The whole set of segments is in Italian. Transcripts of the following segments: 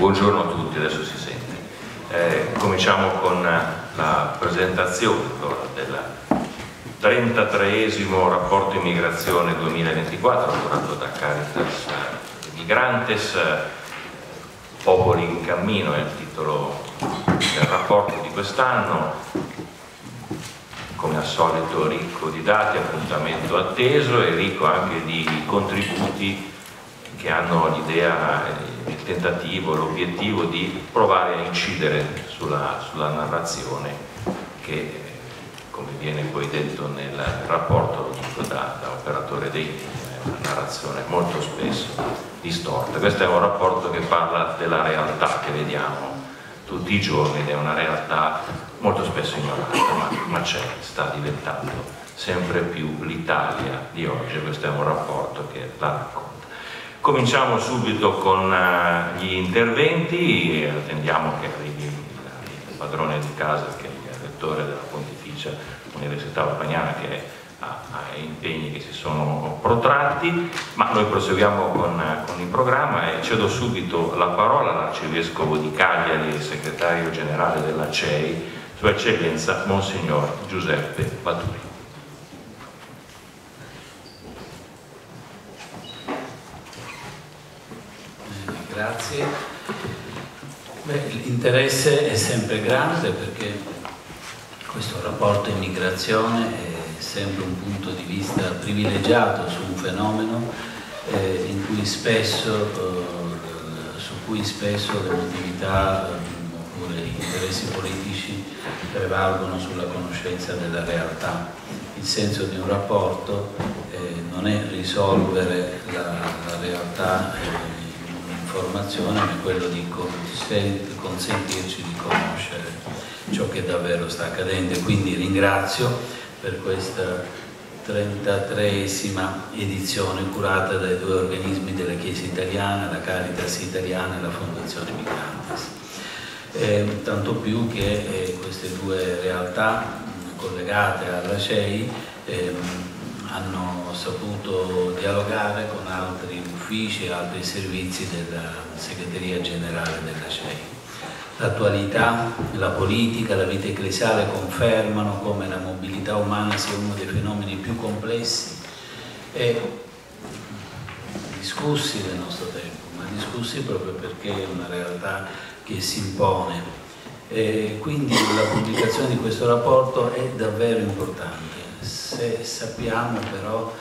buongiorno a tutti, adesso si sente. Eh, cominciamo con la presentazione del 33esimo rapporto immigrazione 2024 curato da Caritas Migrantes, Popoli in cammino è il titolo del rapporto di quest'anno, come al solito ricco di dati, appuntamento atteso e ricco anche di contributi che hanno l'idea, il tentativo, l'obiettivo di provare a incidere sulla, sulla narrazione che, come viene poi detto nel rapporto, lo dico da, da operatore dei è una narrazione molto spesso distorta. Questo è un rapporto che parla della realtà che vediamo tutti i giorni ed è una realtà molto spesso ignorata, ma, ma c'è, sta diventando sempre più l'Italia di oggi, questo è un rapporto che la racconta. Cominciamo subito con uh, gli interventi, attendiamo che arrivi il padrone di casa che è il rettore della Pontificia Università Urbaniana che ha, impegni che si sono protratti, ma noi proseguiamo con, con il programma e cedo subito la parola all'arcivescovo di Cagliari, segretario generale della CEI, Sua Eccellenza Monsignor Giuseppe Baturi. Grazie. L'interesse è sempre grande perché questo rapporto immigrazione è sempre un punto di vista privilegiato su un fenomeno eh, cui spesso, eh, su cui spesso l'emotività eh, oppure gli interessi politici prevalgono sulla conoscenza della realtà. Il senso di un rapporto eh, non è risolvere la, la realtà eh, informazione ma quello di consentirci di conoscere ciò che davvero sta accadendo quindi ringrazio per questa 33esima edizione curata dai due organismi della Chiesa italiana, la Caritas italiana e la Fondazione Migrantes. Eh, tanto più che eh, queste due realtà collegate alla CEI eh, hanno saputo dialogare con altri uffici e altri servizi della segreteria generale della CEI. L'attualità, la politica, la vita ecclesiale confermano come la mobilità umana sia uno dei fenomeni più complessi e discussi del nostro tempo, ma discussi proprio perché è una realtà che si impone. E quindi la pubblicazione di questo rapporto è davvero importante se sappiamo però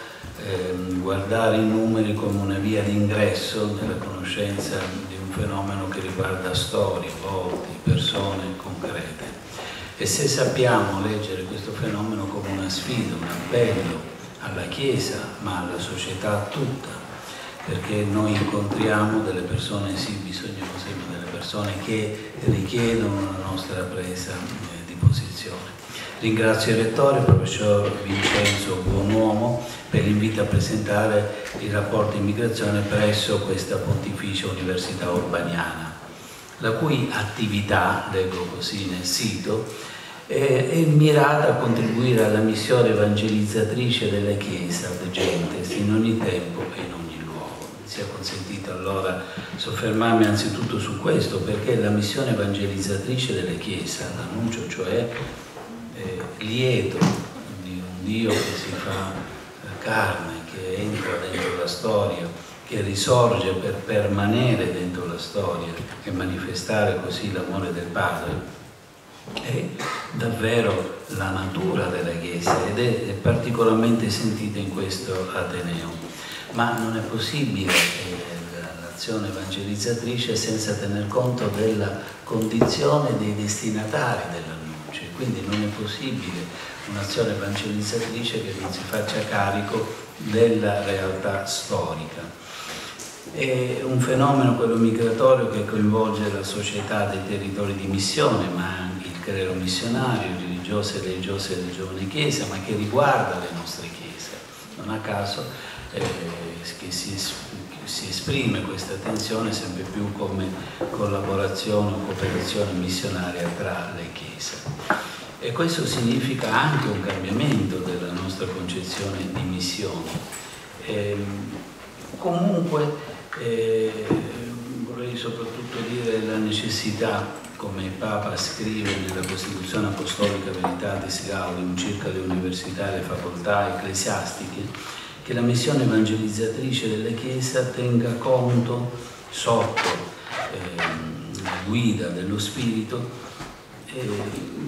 ehm, guardare i numeri come una via d'ingresso nella conoscenza di un fenomeno che riguarda storie, volti, persone concrete. E se sappiamo leggere questo fenomeno come una sfida, un appello alla Chiesa, ma alla società tutta, perché noi incontriamo delle persone sì bisognose, ma delle persone che richiedono la nostra presa eh, di posizione. Ringrazio il Rettore, il Professor Vincenzo Buonuomo, per l'invito a presentare il rapporto immigrazione presso questa Pontificia Università Urbaniana, la cui attività, leggo così nel sito, è, mirata a contribuire alla missione evangelizzatrice della Chiesa, de Gentes, in ogni tempo e in ogni luogo. Mi sia consentito allora soffermarmi anzitutto su questo, perché la missione evangelizzatrice della Chiesa, l'annuncio cioè eh, lieto di un Dio che si fa carne, che entra dentro la storia, che risorge per permanere dentro la storia e manifestare così l'amore del Padre, è davvero la natura della Chiesa ed è, particolarmente sentita in questo Ateneo. Ma non è possibile eh, l'azione evangelizzatrice senza tener conto della condizione dei destinatari della quindi non è possibile un'azione evangelizzatrice che non si faccia carico della realtà storica. È un fenomeno, quello migratorio, che coinvolge la società dei territori di missione, ma anche il clero missionario, religioso e religiose delle giovani chiese, ma che riguarda le nostre chiese. Non a caso eh, che si, si esprime questa tensione sempre più come collaborazione o cooperazione missionaria tra le chiese. E questo significa anche un cambiamento della nostra concezione di missione. Eh, comunque, eh, vorrei soprattutto dire la necessità, come il Papa scrive nella Costituzione Apostolica Veritatis Gaudium circa le università e le facoltà ecclesiastiche, che la missione evangelizzatrice della Chiesa tenga conto sotto eh, la guida dello Spirito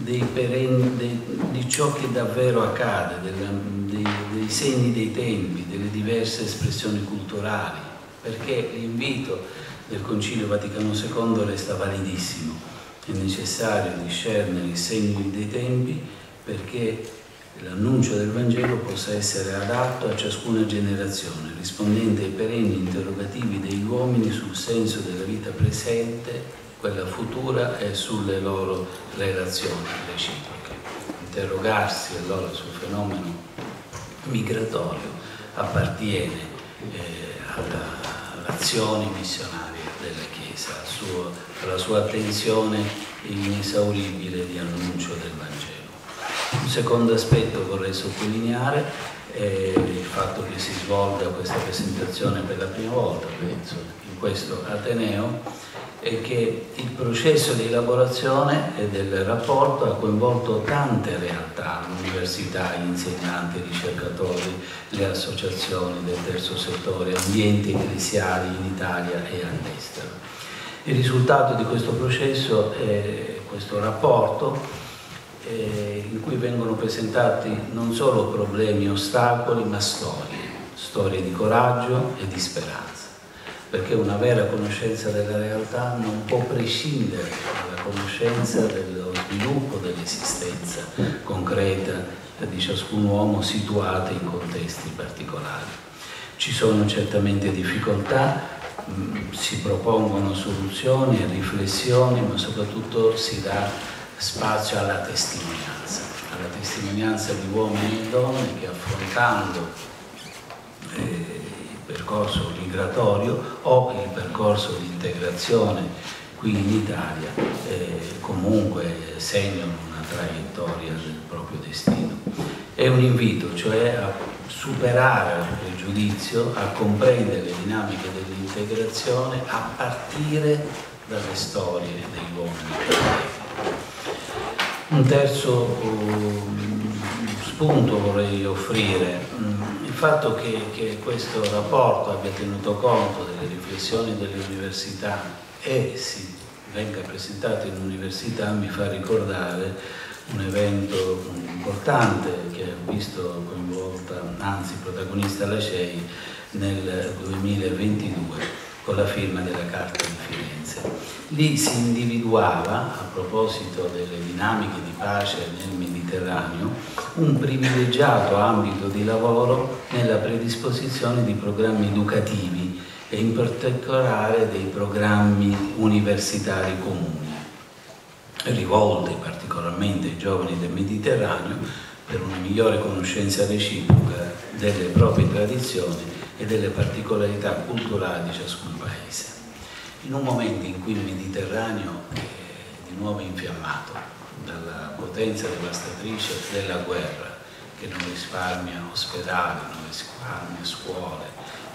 dei perenni, dei, di ciò che davvero accade, della, dei, dei segni dei tempi, delle diverse espressioni culturali, perché l'invito del Concilio Vaticano II resta validissimo. È necessario discernere i segni dei tempi perché l'annuncio del Vangelo possa essere adatto a ciascuna generazione, rispondente ai perenni interrogativi degli uomini sul senso della vita presente quella futura e sulle loro relazioni reciproche. Interrogarsi allora sul fenomeno migratorio appartiene eh, all'azione missionaria della Chiesa, alla sua attenzione inesauribile di annuncio del Vangelo. Un secondo aspetto vorrei sottolineare è il fatto che si svolga questa presentazione per la prima volta, penso, in questo Ateneo è che il processo di elaborazione del rapporto ha coinvolto tante realtà, l'università, gli insegnanti, ricercatori, le associazioni del terzo settore, ambienti ecclesiali in Italia e all'estero. Il risultato di questo processo è questo rapporto eh, in cui vengono presentati non solo problemi e ostacoli, ma storie, storie di coraggio e di speranza perché una vera conoscenza della realtà non può prescindere dalla conoscenza dello sviluppo dell'esistenza concreta di ciascun uomo situata in contesti particolari. Ci sono certamente difficoltà, mm, si propongono soluzioni e riflessioni, ma soprattutto si dà spazio alla testimonianza, alla testimonianza di uomini e donne che affrontando eh, percorso migratorio o il percorso di integrazione qui in Italia eh, comunque segnano una traiettoria del proprio destino. È un invito, cioè a superare il pregiudizio, a comprendere le dinamiche dell'integrazione a partire dalle storie degli uomini. Un terzo um, spunto vorrei offrire. Um, fatto che, che, questo rapporto abbia tenuto conto delle riflessioni delle università e si venga presentato in università mi fa ricordare un evento importante che ha visto coinvolta, anzi protagonista la CEI nel 2022 con la firma della Carta di Firenze. Lì si individuava, a proposito delle dinamiche di pace nel Mediterraneo, un privilegiato ambito di lavoro nella predisposizione di programmi educativi e in particolare dei programmi universitari comuni, rivolti particolarmente ai giovani del Mediterraneo per una migliore conoscenza reciproca delle proprie tradizioni e delle particolarità culturali di ciascun paese. In un momento in cui il Mediterraneo è di nuovo infiammato dalla potenza devastatrice della guerra, che non risparmia ospedali, non risparmia scuole,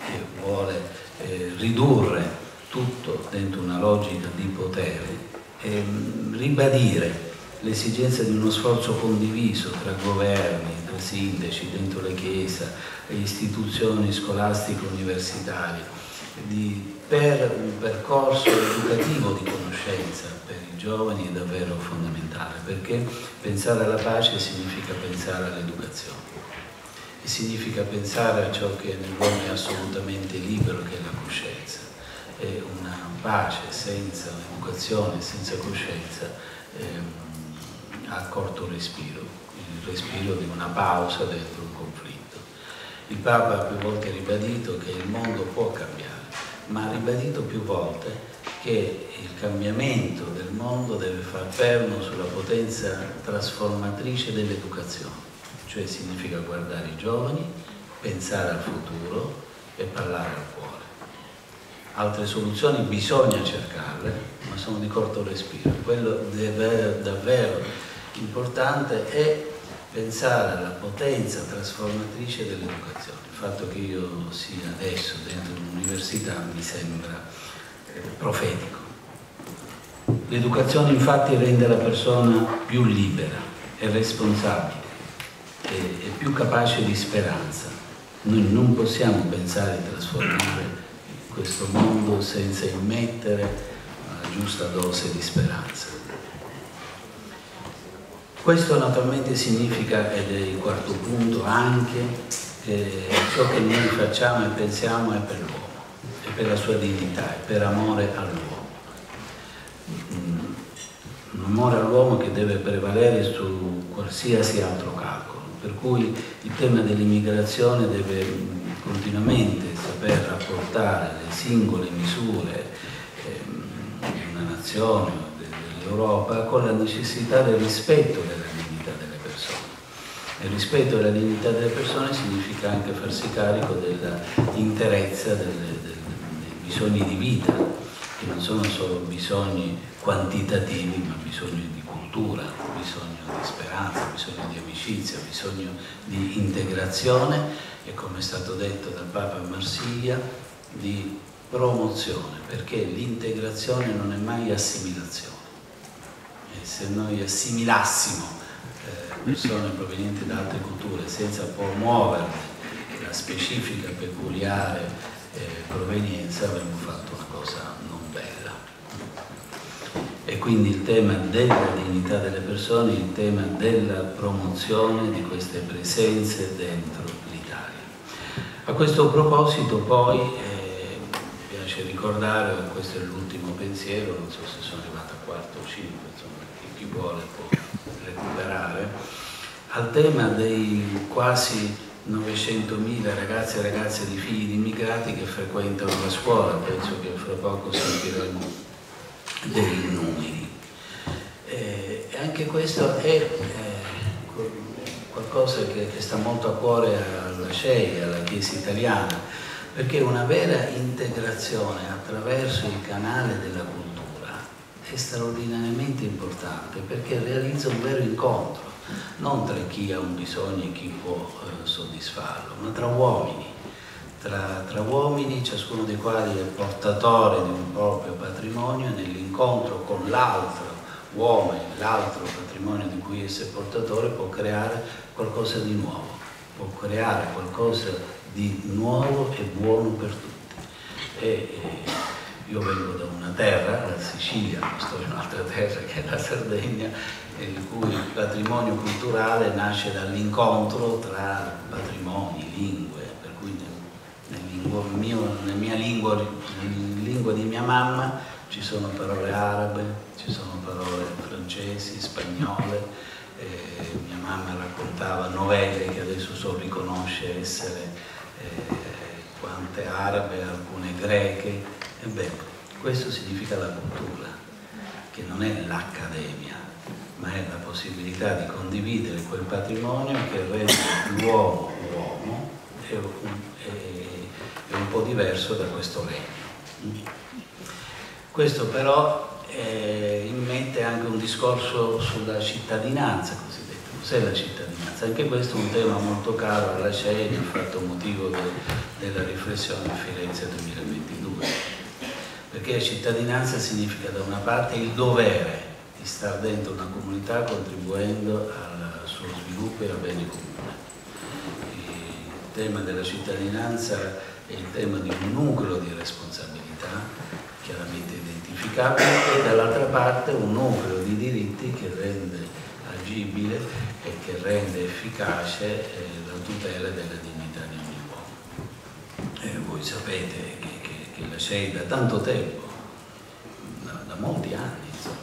che vuole eh, ridurre tutto dentro una logica di potere, e ribadire l'esigenza di uno sforzo condiviso tra governi, tra sindaci, dentro le chiese, e istituzioni scolastiche universitarie, di, per un percorso educativo di conoscenza per i giovani è davvero fondamentale, perché pensare alla pace significa pensare all'educazione e significa pensare a ciò che nell'uomo è assolutamente libero, che è la coscienza. E una pace senza educazione, senza coscienza, ehm, ha corto respiro, il respiro di una pausa dentro un conflitto. Il Papa ha più volte ribadito che il mondo può cambiare, ma ha ribadito più volte che il cambiamento del mondo deve far perno sulla potenza trasformatrice dell'educazione, cioè significa guardare i giovani, pensare al futuro e parlare al cuore. Altre soluzioni bisogna cercarle, ma sono di corto respiro. Quello deve davvero importante è pensare alla potenza trasformatrice dell'educazione. Il fatto che io sia adesso dentro l'università mi sembra profetico. L'educazione infatti rende la persona più libera e responsabile e, e più capace di speranza. Noi non possiamo pensare di trasformare questo mondo senza immettere una giusta dose di speranza. Questo naturalmente significa, ed è il quarto punto, anche eh, ciò che noi facciamo e pensiamo è per l'uomo, è per la sua dignità, è per amore all'uomo. Mm, un amore all'uomo che deve prevalere su qualsiasi altro calcolo, per cui il tema dell'immigrazione deve continuamente saper rapportare le singole misure eh, di una nazione Europa con la necessità del rispetto della dignità delle persone. Il rispetto della dignità delle persone significa anche farsi carico dell'interezza dei bisogni di vita, che non sono solo bisogni quantitativi, ma bisogni di cultura, bisogno di speranza, bisogno di amicizia, bisogno di integrazione e come è stato detto dal Papa Marsiglia, di promozione, perché l'integrazione non è mai assimilazione se noi assimilassimo eh, persone provenienti da altre culture senza promuoverne la specifica peculiare eh, provenienza avremmo fatto una cosa non bella. E quindi il tema della dignità delle persone, il tema della promozione di queste presenze dentro l'Italia. A questo proposito poi eh, mi piace ricordare, questo è l'ultimo pensiero, non so se sono arrivato a quarto o cinque, vuole può recuperare, al tema dei quasi 900.000 ragazzi e ragazze di figli di immigrati che frequentano la scuola, penso che fra poco sentiremo dei numeri. Eh, e anche questo è eh, qualcosa che, che, sta molto a cuore alla CEI, alla Chiesa italiana, perché una vera integrazione attraverso il canale della cultura è straordinariamente importante perché realizza un vero incontro, non tra chi ha un bisogno e chi può eh, soddisfarlo, ma tra uomini, tra, tra, uomini ciascuno dei quali è portatore di un proprio patrimonio nell'incontro con l'altro uomo e l'altro patrimonio di cui esso è portatore può creare qualcosa di nuovo, può creare qualcosa di nuovo e buono per tutti. E, e, io vengo da una terra, la Sicilia, non sto in un'altra terra che è la Sardegna, il cui patrimonio culturale nasce dall'incontro tra patrimoni, lingue, per cui nel, nel mio, nella mia lingua, nella lingua di mia mamma ci sono parole arabe, ci sono parole francesi, spagnole, eh, mia mamma raccontava novelle che adesso so riconoscere essere eh, quante arabe, alcune greche, Ebbene, questo significa la cultura, che non è l'accademia, ma è la possibilità di condividere quel patrimonio che rende l'uomo uomo e un, è, un po' diverso da questo regno. Questo però eh, immette anche un discorso sulla cittadinanza cosiddetta. Cos'è la cittadinanza? Anche questo è un tema molto caro alla ha fatto motivo de, della riflessione a Firenze 2022 perché cittadinanza significa da una parte il dovere di stare dentro una comunità contribuendo al suo sviluppo e al bene comune. Il tema della cittadinanza è il tema di un nucleo di responsabilità chiaramente identificabile e dall'altra parte un nucleo di diritti che rende agibile e che rende efficace eh, la tutela della dignità di ogni uomo. E voi sapete che la CEI da tanto tempo, da, da molti anni, insomma,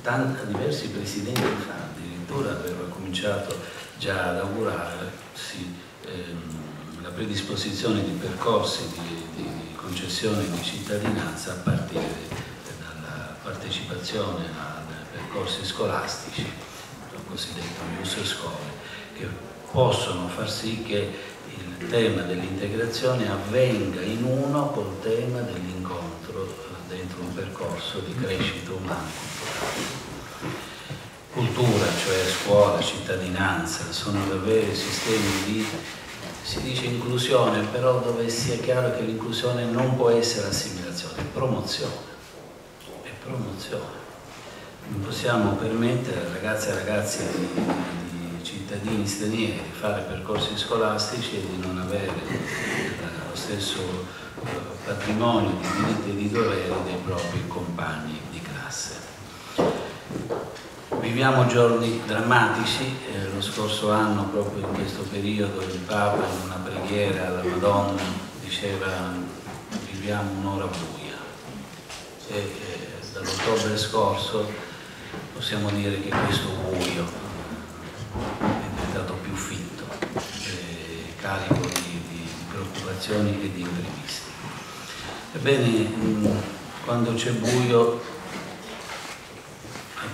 tanti, diversi presidenti fa, addirittura aveva cominciato già ad augurarsi ehm, la predisposizione di percorsi di, di, concessione di cittadinanza a partire dalla partecipazione a percorsi scolastici, cosiddetto Ius Scuole, che possono far sì che tema dell'integrazione avvenga in uno col tema dell'incontro eh, dentro un percorso di crescita umana cultura, cioè scuola, cittadinanza, sono davvero sistemi di, si dice inclusione, però dove sia chiaro che l'inclusione non può essere assimilazione, è promozione, è promozione. Non possiamo permettere a ragazze e ragazzi di, cittadini stranieri di fare percorsi scolastici e di non avere eh, lo stesso eh, patrimonio di diritti e di doveri dei propri compagni di classe. Viviamo giorni drammatici, eh, lo scorso anno proprio in questo periodo il Papa in una preghiera alla Madonna diceva viviamo un'ora buia e eh, dall'ottobre scorso possiamo dire che questo buio è diventato più fitto, eh, carico di, di, preoccupazioni e di imprevisti. Ebbene, quando c'è buio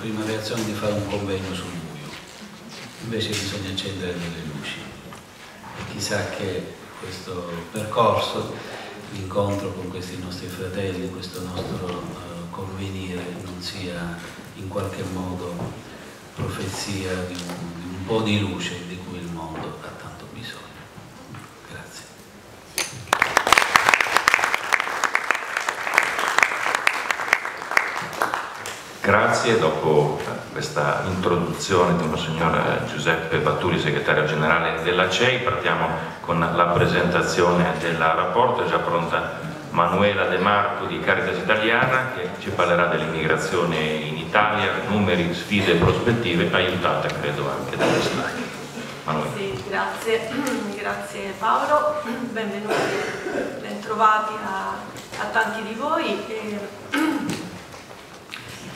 prima reazione di fare un convegno sul buio, invece bisogna accendere delle luci. E chissà che questo percorso, l'incontro con questi nostri fratelli, questo nostro uh, convenire non sia in qualche modo profezia di un po' di luce di cui il mondo ha tanto bisogno. Grazie, dopo questa introduzione di Monsignor Giuseppe Batturi, segretario generale della CEI, partiamo con la presentazione del rapporto, è già pronta Manuela De Marco di Caritas Italiana che ci parlerà dell'immigrazione in Italia, numeri, sfide e prospettive, aiutata credo anche dalle slide. Manuela. Sì, grazie, grazie Paolo, benvenuti, bentrovati a, a tanti di voi. E...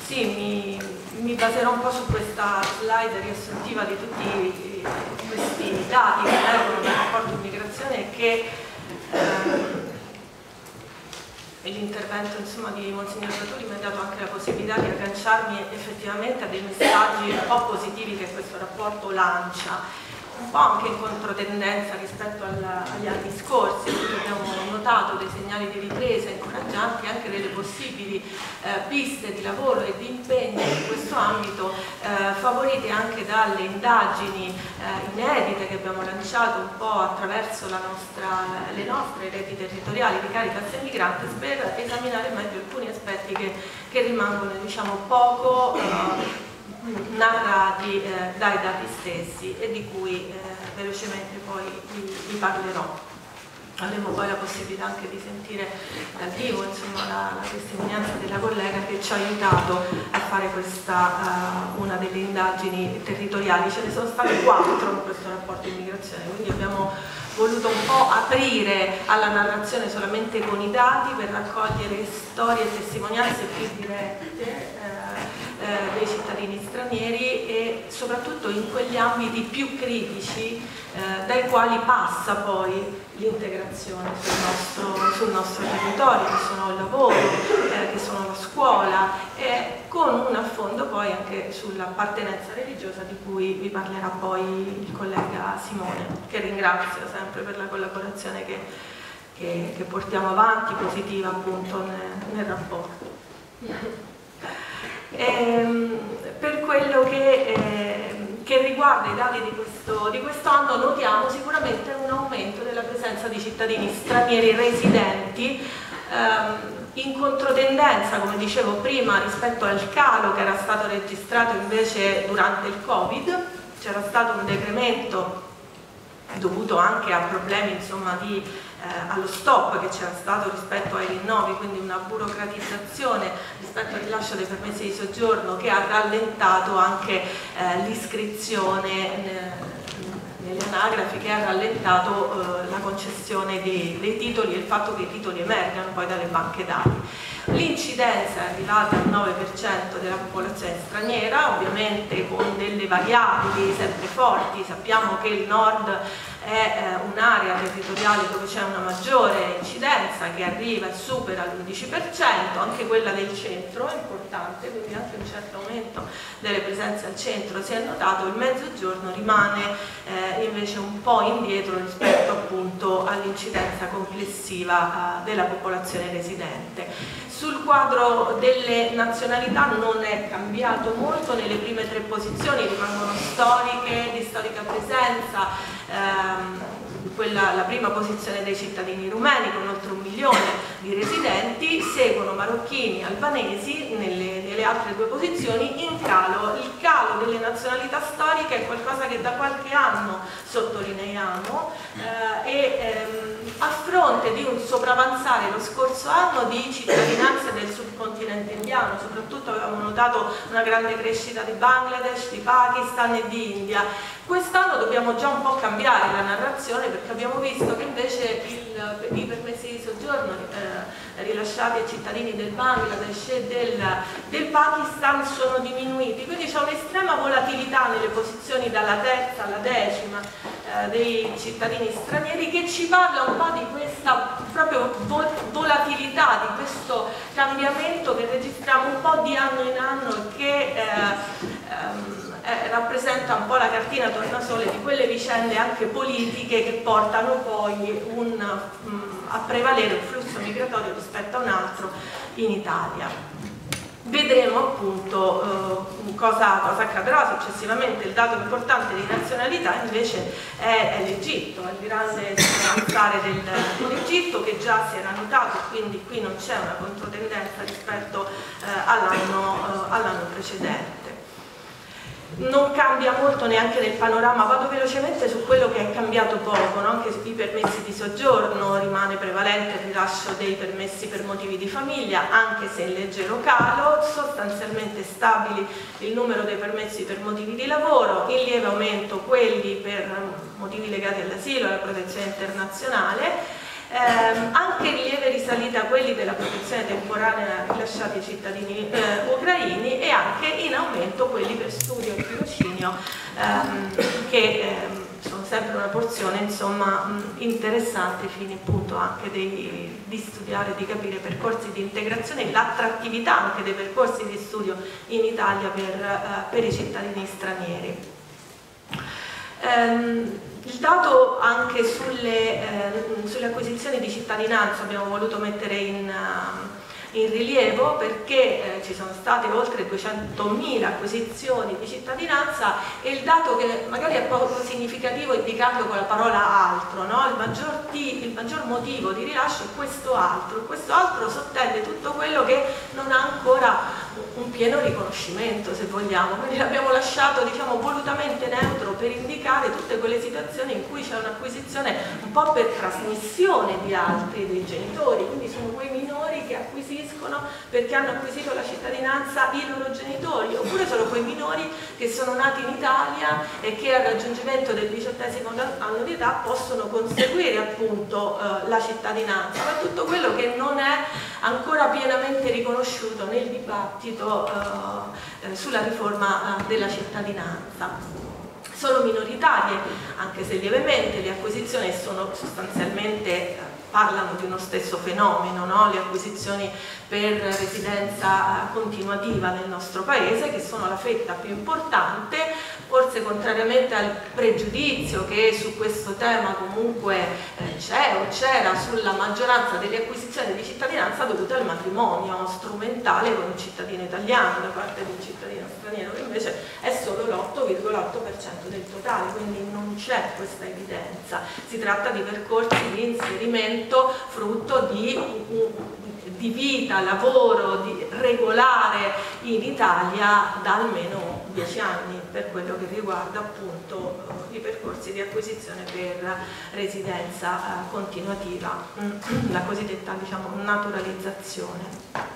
Sì, mi, mi, baserò un po' su questa slide riassuntiva di tutti questi dati che emergono dal rapporto immigrazione che eh, l'intervento di Monsignor Saturi mi ha dato anche la possibilità di agganciarmi effettivamente a dei messaggi un po' positivi che questo rapporto lancia un po' anche in controtendenza rispetto alla, agli anni scorsi, abbiamo notato dei segnali di ripresa incoraggianti anche delle possibili eh, piste di lavoro e di impegno in questo ambito, eh, favorite anche dalle indagini eh, inedite che abbiamo lanciato un po' attraverso nostra, le nostre reti territoriali di Caritas e Migrantes per esaminare meglio alcuni aspetti che, che rimangono diciamo, poco eh, narrati eh, dai dati stessi e di cui eh, velocemente poi vi, vi, parlerò. Avremo poi la possibilità anche di sentire dal vivo insomma, la, la, testimonianza della collega che ci ha aiutato a fare questa, uh, una delle indagini territoriali. Ce ne sono state quattro in questo rapporto di immigrazione, quindi abbiamo voluto un po' aprire alla narrazione solamente con i dati per raccogliere storie e testimonianze più dirette. Eh, eh, dei cittadini stranieri e soprattutto in quegli ambiti più critici eh, dai quali passa poi l'integrazione sul, sul nostro, territorio, che sono il lavoro, eh, che sono la scuola e con un affondo poi anche sull'appartenenza religiosa di cui vi parlerà poi il collega Simone, che ringrazio sempre per la collaborazione che, che, che portiamo avanti, positiva appunto nel, nel rapporto. Ehm, per quello che, eh, che, riguarda i dati di, questo, di quest'anno notiamo sicuramente un aumento della presenza di cittadini stranieri residenti ehm, in controtendenza, come dicevo prima, rispetto al calo che era stato registrato invece durante il Covid, c'era stato un decremento dovuto anche a problemi insomma, di allo stop che c'era stato rispetto ai rinnovi, quindi una burocratizzazione rispetto al rilascio dei permessi di soggiorno che ha rallentato anche eh, l'iscrizione nelle anagrafi che ha rallentato eh, la concessione dei, dei, titoli e il fatto che i titoli emergano poi dalle banche dati. L'incidenza è arrivata al 9% della popolazione straniera, ovviamente con delle variabili sempre forti, sappiamo che il nord è eh, un'area territoriale dove c'è una maggiore incidenza che arriva e supera l'11%, anche quella del centro è importante, quindi anche un certo aumento delle presenze al centro si è notato, il mezzogiorno rimane eh, invece un po' indietro rispetto all'incidenza complessiva eh, della popolazione residente. Sul quadro delle nazionalità non è cambiato molto, nelle prime tre posizioni rimangono storiche, di storica presenza, ehm, quella, la prima posizione dei cittadini rumeni con oltre un milione di residenti, seguono marocchini, albanesi nelle, nelle altre due posizioni in calo. Il calo delle nazionalità storiche è qualcosa che da qualche anno sottolineiamo eh, e ehm, a fronte di un sopravanzare lo scorso anno di cittadinanze del subcontinente indiano, soprattutto avevamo notato una grande crescita di Bangladesh, di Pakistan e di India. Quest'anno dobbiamo già un po' cambiare la narrazione perché abbiamo visto che invece il, i permessi di soggiorno eh, rilasciati ai cittadini del Bangladesh e del, del Pakistan sono diminuiti, quindi c'è un'estrema volatilità nelle posizioni dalla terza alla decima eh, dei cittadini stranieri che ci parla un po' di questa proprio volatilità, di questo cambiamento che registriamo un po' di anno in anno e che eh, ehm, eh, rappresenta un po' la cartina tornasole di quelle vicende anche politiche che portano poi un, mh, mm, a prevalere un flusso migratorio rispetto a un altro in Italia. Vedremo appunto eh, cosa, cosa, accadrà successivamente. Il dato importante di nazionalità invece è, è l'Egitto, è il grande avanzare del, dell'Egitto che già si era notato, quindi qui non c'è una controtendenza rispetto eh, all'anno eh, all precedente non cambia molto neanche nel panorama, vado velocemente su quello che è cambiato poco, no? anche sui permessi di soggiorno rimane prevalente il rilascio dei permessi per motivi di famiglia, anche se in leggero calo, sostanzialmente stabili il numero dei permessi per motivi di lavoro, in lieve aumento quelli per motivi legati all'asilo e alla protezione internazionale, ehm, anche in lieve risalita quelli della protezione temporanea rilasciati ai cittadini eh, ucraini e anche in aumento quelli per studio e tirocinio ehm, che ehm, sono sempre una porzione insomma, interessante fine appunto anche dei, di studiare, di capire percorsi di integrazione, l'attrattività anche dei percorsi di studio in Italia per, eh, per i cittadini stranieri. Um, il dato anche sulle, eh, sulle, acquisizioni di cittadinanza abbiamo voluto mettere in, uh, in rilievo perché eh, ci sono state oltre 200.000 acquisizioni di cittadinanza e il dato che magari è poco significativo indicato con la parola altro, no? il, maggior il, maggior motivo di rilascio è questo altro, questo altro sottende tutto quello che non ha ancora un pieno riconoscimento se vogliamo, quindi l'abbiamo lasciato diciamo, volutamente neutro per indicare tutte quelle situazioni in cui c'è un'acquisizione un po' per trasmissione di altri dei genitori, quindi sono quei minori che acquisiscono perché hanno acquisito la cittadinanza i loro genitori, oppure sono quei minori che sono nati in Italia e che al raggiungimento del diciottesimo anno di età possono conseguire appunto eh, la cittadinanza, ma tutto quello che non è ancora pienamente riconosciuto nel dibattito eh, eh, sulla riforma eh, della cittadinanza. Sono minoritarie, anche se lievemente, le acquisizioni sono sostanzialmente eh, parlano di uno stesso fenomeno, no? le acquisizioni per residenza continuativa nel nostro paese, che sono la fetta più importante, forse contrariamente al pregiudizio che su questo tema comunque eh, c'è o c'era sulla maggioranza delle acquisizioni di cittadinanza dovute al matrimonio strumentale con un cittadino italiano da parte di un cittadino straniero, che invece è solo l'8,8% del totale, quindi non c'è questa evidenza. Si tratta di percorsi di inserimento momento frutto di, di vita, lavoro di regolare in Italia da almeno dieci anni per quello che riguarda appunto i percorsi di acquisizione per residenza eh, continuativa, la cosiddetta diciamo, naturalizzazione.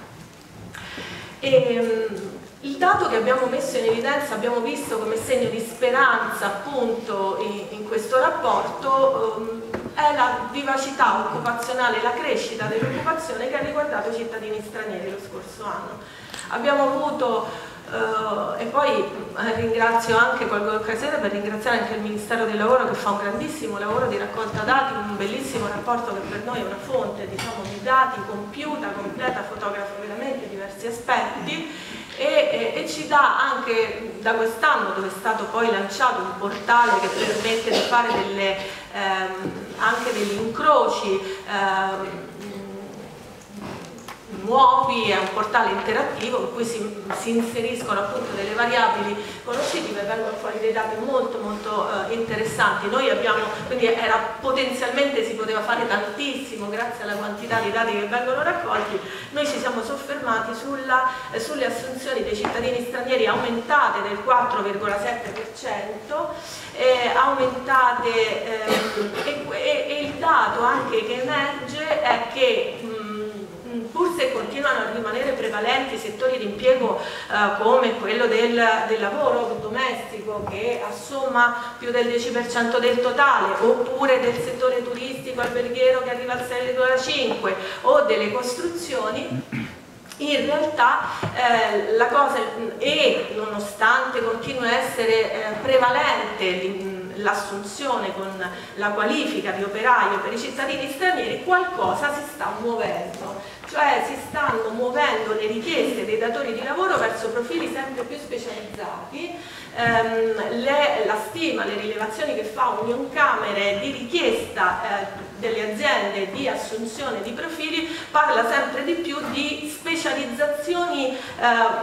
E, ehm, il dato che abbiamo messo in evidenza, abbiamo visto come segno di speranza appunto in, in questo rapporto, um, è la vivacità occupazionale, la crescita dell'occupazione che ha riguardato i cittadini stranieri lo scorso anno. Abbiamo avuto, eh, e poi eh, ringrazio anche, colgo l'occasione per ringraziare anche il Ministero del Lavoro che fa un grandissimo lavoro di raccolta dati, un bellissimo rapporto che per noi è una fonte diciamo, di dati compiuta, completa, fotografa veramente diversi aspetti e, e, e, ci dà anche da quest'anno dove è stato poi lanciato un portale che permette di fare delle, ehm, anche degli incroci ehm, nuovi, è un portale interattivo in cui si, si inseriscono appunto delle variabili conoscitive e vengono fuori dei dati molto molto eh, interessanti. Noi abbiamo, quindi era, potenzialmente si poteva fare tantissimo grazie alla quantità di dati che vengono raccolti, noi ci siamo soffermati sulla, eh, sulle assunzioni dei cittadini stranieri aumentate del 4,7%, eh, aumentate ehm, e, e, e il dato anche che emerge è che pur se continuano a rimanere prevalenti settori di impiego eh, come quello del, del, lavoro domestico che assomma più del 10% del totale oppure del settore turistico alberghiero che arriva al 6,5% o delle costruzioni in realtà eh, la cosa e nonostante continui a essere eh, prevalente l'assunzione con la qualifica di operaio per i cittadini stranieri qualcosa si sta muovendo cioè si stanno muovendo le richieste dei datori di lavoro verso profili sempre più specializzati. Ehm, le, la stima, le rilevazioni che fa Union Camere di richiesta eh, delle aziende di assunzione di profili parla sempre di più di specializzazioni eh,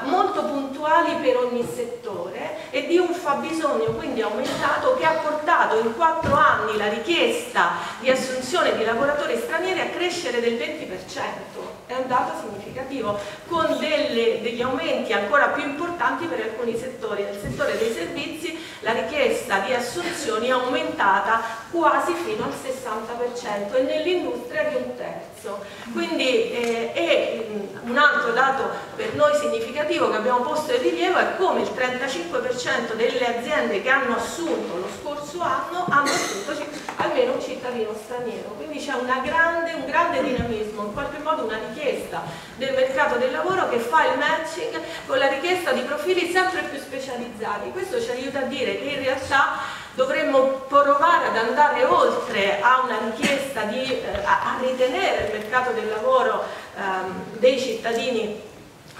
molto puntuali per ogni settore e di un fabbisogno quindi aumentato che ha portato in quattro anni la richiesta di assunzione di lavoratori stranieri a crescere del 20% è un dato significativo, con delle, degli aumenti ancora più importanti per alcuni settori. Nel settore dei servizi la richiesta di assunzioni è aumentata quasi fino al 60% e nell'industria di un terzo. Quindi eh, e mm, un altro dato per noi significativo che abbiamo posto in rilievo è come il 35% delle aziende che hanno assunto lo scorso anno hanno assunto almeno un cittadino straniero. Quindi c'è un grande dinamismo, in qualche modo una richiesta del mercato del lavoro che fa il matching con la richiesta di profili sempre più specializzati. Questo ci aiuta a dire in realtà dovremmo provare ad andare oltre a una richiesta di, eh, a, ritenere il mercato del lavoro ehm, dei cittadini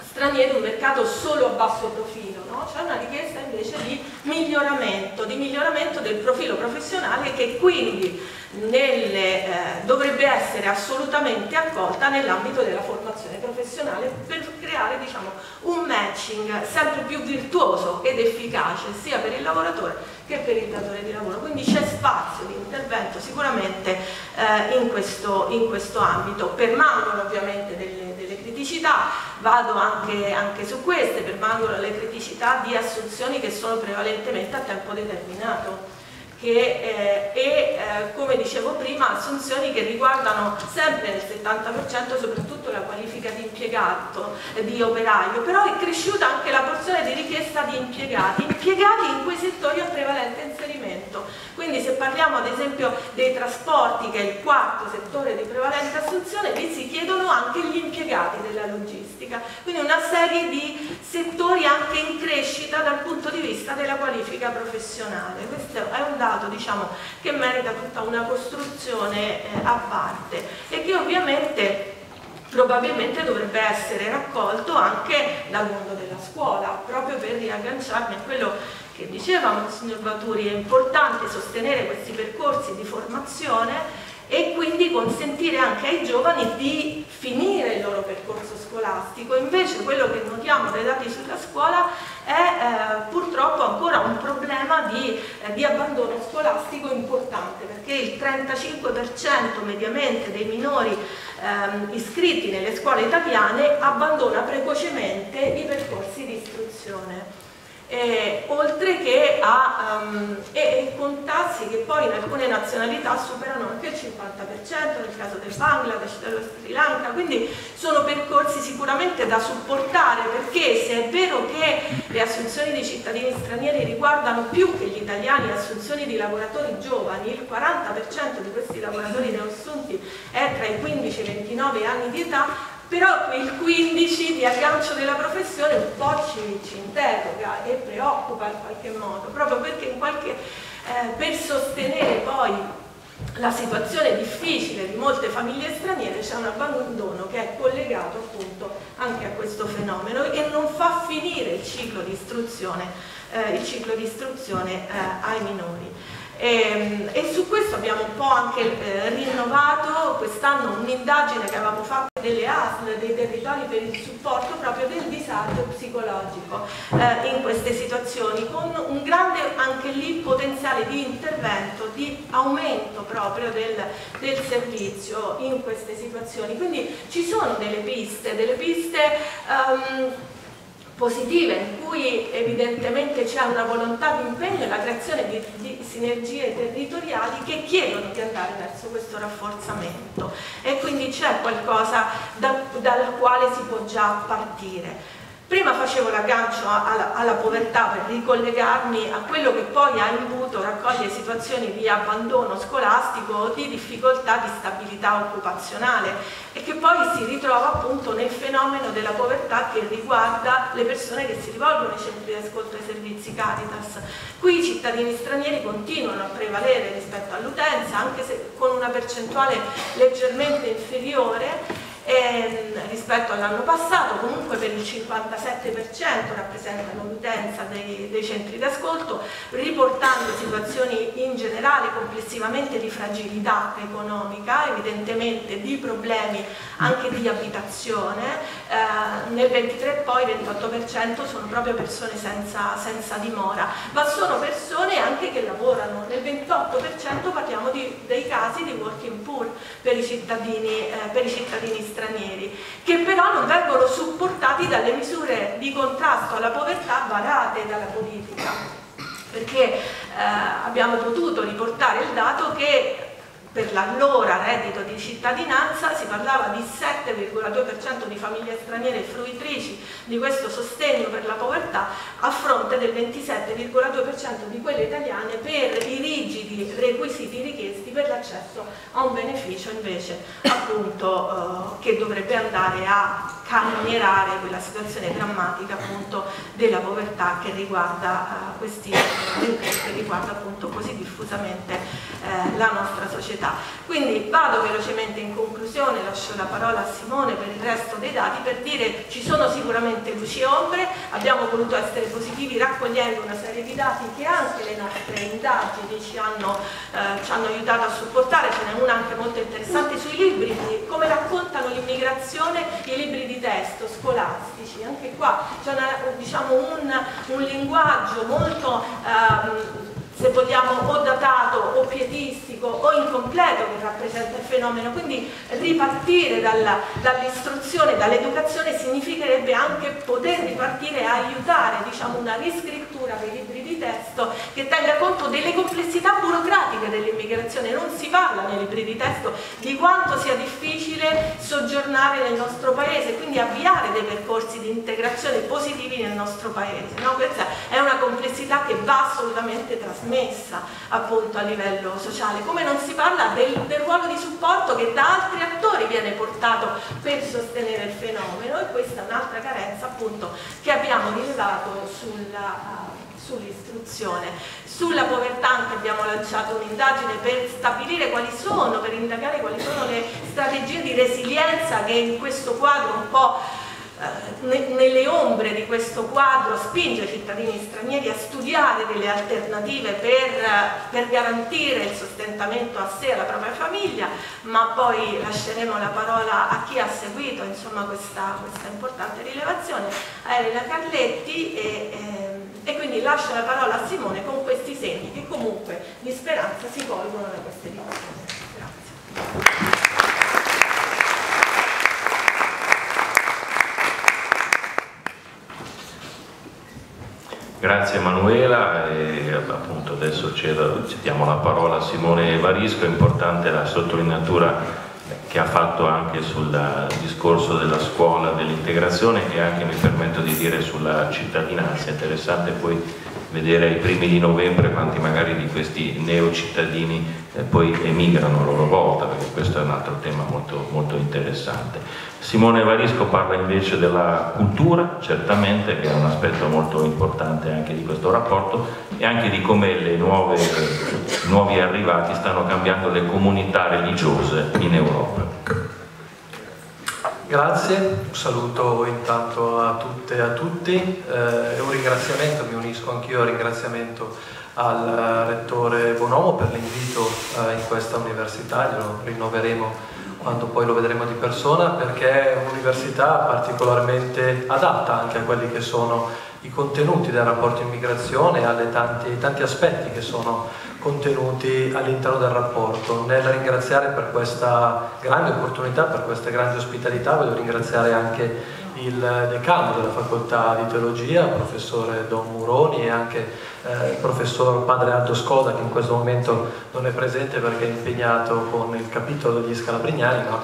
stranieri un mercato solo a basso profilo, c'è una richiesta invece di miglioramento, di miglioramento del profilo professionale che quindi nelle, eh, dovrebbe essere assolutamente accolta nell'ambito della formazione professionale per creare diciamo, un matching sempre più virtuoso ed efficace sia per il lavoratore che per il datore di lavoro. Quindi c'è spazio di intervento sicuramente eh, in, questo, in, questo, ambito. Permangono ovviamente delle, delle criticità, vado anche, anche, su queste, permangono le criticità di assunzioni che sono prevalentemente a tempo determinato che eh, e eh, come dicevo prima assunzioni che riguardano sempre nel 70% soprattutto la qualifica di impiegato, eh, di operaio, però è cresciuta anche la porzione di richiesta di impiegati, impiegati in quei settori a prevalente inserimento. Quindi se parliamo ad esempio dei trasporti, che è il quarto settore di prevalente assunzione, lì si chiedono anche gli impiegati della logistica, quindi una serie di settori anche in crescita dal punto di vista della qualifica professionale. Questo è un dato diciamo, che merita tutta una costruzione eh, a parte e che ovviamente probabilmente dovrebbe essere raccolto anche dal mondo della scuola, proprio per riagganciarmi a quello che diceva Monsignor Baturi, è importante sostenere questi percorsi di formazione e quindi consentire anche ai giovani di finire il loro percorso scolastico. Invece quello che notiamo dai dati sulla scuola è eh, purtroppo ancora un problema di, eh, di, abbandono scolastico importante perché il 35% mediamente dei minori eh, iscritti nelle scuole italiane abbandona precocemente i percorsi di istruzione eh, oltre che a um, e, e contassi che poi in alcune nazionalità superano anche il 50% nel caso del Bangladesh, dello Sri Lanka, quindi sono percorsi sicuramente da supportare perché se è vero che le assunzioni di cittadini stranieri riguardano più che gli italiani assunzioni di lavoratori giovani, il 40% di questi lavoratori neoassunti è tra i 15 e i 29 anni di età, però quel 15 di aggancio della professione un po' ci, ci interroga e preoccupa in qualche modo, proprio perché qualche, eh, per sostenere poi la situazione difficile di molte famiglie straniere c'è un abbandono che è collegato appunto anche a questo fenomeno e non fa finire il ciclo di istruzione, eh, il ciclo di istruzione eh, ai minori. E, ehm, e, su questo abbiamo un po' anche eh, rinnovato quest'anno un'indagine che avevamo fatto delle ASL, dei territori per il supporto proprio del disagio psicologico eh, in queste situazioni, con un grande anche lì potenziale di intervento, di aumento proprio del, del servizio in queste situazioni. Quindi ci sono delle piste, delle piste um, positive in cui evidentemente c'è una volontà di impegno e la creazione di, di, sinergie territoriali che chiedono di andare verso questo rafforzamento e quindi c'è qualcosa da, dal quale si può già partire. Prima facevo l'aggancio alla, alla, povertà per ricollegarmi a quello che poi ha imbuto, raccoglie situazioni di abbandono scolastico o di difficoltà di stabilità occupazionale e che poi si ritrova appunto nel fenomeno della povertà che riguarda le persone che si rivolgono ai centri di ascolto e ai servizi Caritas. Qui i cittadini stranieri continuano a prevalere rispetto all'utenza, anche se con una percentuale leggermente inferiore e, rispetto all'anno passato, comunque per il 57% rappresentano l'utenza dei, dei, centri d'ascolto, riportando situazioni in generale complessivamente di fragilità economica, evidentemente di problemi anche di abitazione, eh, nel 23 poi 28% sono proprio persone senza, senza, dimora, ma sono persone anche che lavorano, nel 28% parliamo di, dei casi di working poor per i cittadini, eh, per i cittadini stranieri, che però non vengono supportati dalle misure di contrasto alla povertà varate dalla politica, perché eh, abbiamo potuto riportare il dato che per l'allora reddito di cittadinanza si parlava di 7,2% di famiglie straniere fruitrici di questo sostegno per la povertà a fronte del 27,2% di quelle italiane per i rigidi requisiti richiesti per l'accesso a un beneficio invece appunto eh, che dovrebbe andare a cannonierare quella situazione drammatica appunto della povertà che riguarda uh, questi che riguarda appunto così diffusamente eh, la nostra società. Quindi vado velocemente in conclusione, lascio la parola a Simone per il resto dei dati per dire ci sono sicuramente luci e ombre, abbiamo voluto essere positivi raccogliendo una serie di dati che anche le nostre indagini ci hanno, eh, ci hanno aiutato a supportare, ce n'è una anche molto interessante sui libri, come raccontano l'immigrazione i libri di di testo scolastici, anche qua c'è diciamo, un, un, linguaggio molto ehm, se vogliamo o datato o pietistico o incompleto che rappresenta il fenomeno, quindi ripartire dall'istruzione, dall'educazione significherebbe anche poter ripartire e aiutare diciamo, una riscrittura dei libri di testo che tenga conto delle complessità burocratiche dell'immigrazione, non si parla nei libri di testo di quanto sia difficile soggiornare nel nostro paese, quindi avviare dei percorsi di integrazione positivi nel nostro paese, no? questa è una complessità che va assolutamente trasmessa trasmessa appunto a livello sociale, come non si parla del, del ruolo di supporto che da altri attori viene portato per sostenere il fenomeno e questa è un'altra carenza appunto che abbiamo rilevato sulla sull'istruzione. Sulla povertà anche abbiamo lanciato un'indagine per stabilire quali sono, per indagare quali sono le strategie di resilienza che in questo quadro un po' Eh, nelle ombre di questo quadro spinge i cittadini stranieri a studiare delle alternative per, per, garantire il sostentamento a sé e alla propria famiglia, ma poi lasceremo la parola a chi ha seguito insomma, questa, questa, importante rilevazione, a Elena Carletti e, e, e, quindi lascio la parola a Simone con questi segni che comunque di speranza si colgono da queste discussioni. Grazie. Grazie Emanuela e appunto adesso cediamo la parola a Simone Varisco, è importante la sottolineatura che ha fatto anche sul discorso della scuola, dell'integrazione e anche mi permetto di dire sulla cittadinanza, interessante poi vedere ai primi di novembre quanti magari di questi neocittadini eh, poi emigrano a loro volta, perché questo è un altro tema molto, molto interessante. Simone Varisco parla invece della cultura, certamente, che è un aspetto molto importante anche di questo rapporto, e anche di come i nuovi arrivati stanno cambiando le comunità religiose in Europa. Grazie, un saluto intanto a tutte e a tutti. Eh, un ringraziamento, mi unisco anch'io al ringraziamento al rettore Bonomo per l'invito eh, in questa università, glielo rinnoveremo quando poi lo vedremo di persona, perché è un'università particolarmente adatta anche a quelli che sono i contenuti del rapporto immigrazione e tanti, tanti aspetti che sono contenuti all'interno del rapporto. Nel ringraziare per questa grande opportunità, per questa grande ospitalità, voglio ringraziare anche il decano della facoltà di teologia, il professore Don Muroni e anche eh, il professor Padre Aldo Scoda che in questo momento non è presente perché è impegnato con il capitolo degli Scalabrignani, ma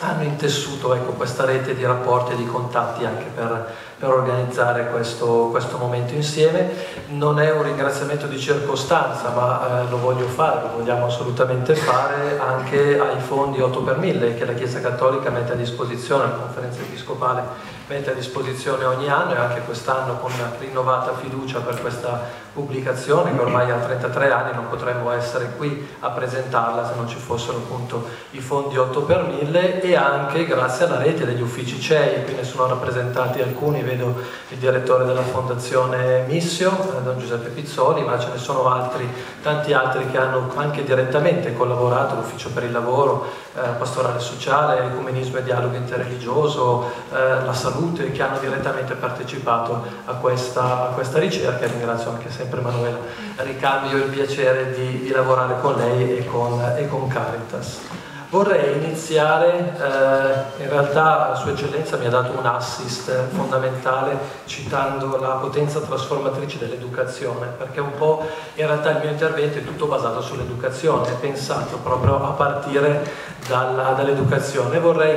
hanno intessuto ecco, questa rete di rapporti e di contatti anche per per organizzare questo, questo, momento insieme. Non è un ringraziamento di circostanza, ma eh, lo voglio fare, lo vogliamo assolutamente fare anche ai fondi 8 per 1000 che la Chiesa Cattolica mette a disposizione, la conferenza episcopale mette a disposizione ogni anno e anche quest'anno con rinnovata fiducia per questa pubblicazione che ormai ha 33 anni non potremmo essere qui a presentarla se non ci fossero appunto i fondi 8 per 1000 e anche grazie alla rete degli uffici CEI, qui ne sono rappresentati alcuni vedo il direttore della fondazione Missio, eh, Don Giuseppe Pizzoli, ma ce ne sono altri, tanti altri che hanno anche direttamente collaborato, l'Ufficio per il Lavoro, eh, Pastorale Sociale, Ecumenismo e Dialogo Interreligioso, eh, la Salute, che hanno direttamente partecipato a questa, a questa ricerca e ringrazio anche sempre Manuela Ricambio il piacere di, di lavorare con lei e con, e con Caritas. Vorrei iniziare, eh, in realtà Sua Eccellenza mi ha dato un assist fondamentale citando la potenza trasformatrice dell'educazione, perché un po' in realtà il mio intervento è tutto basato sull'educazione, è pensato proprio a partire dall'educazione. Vorrei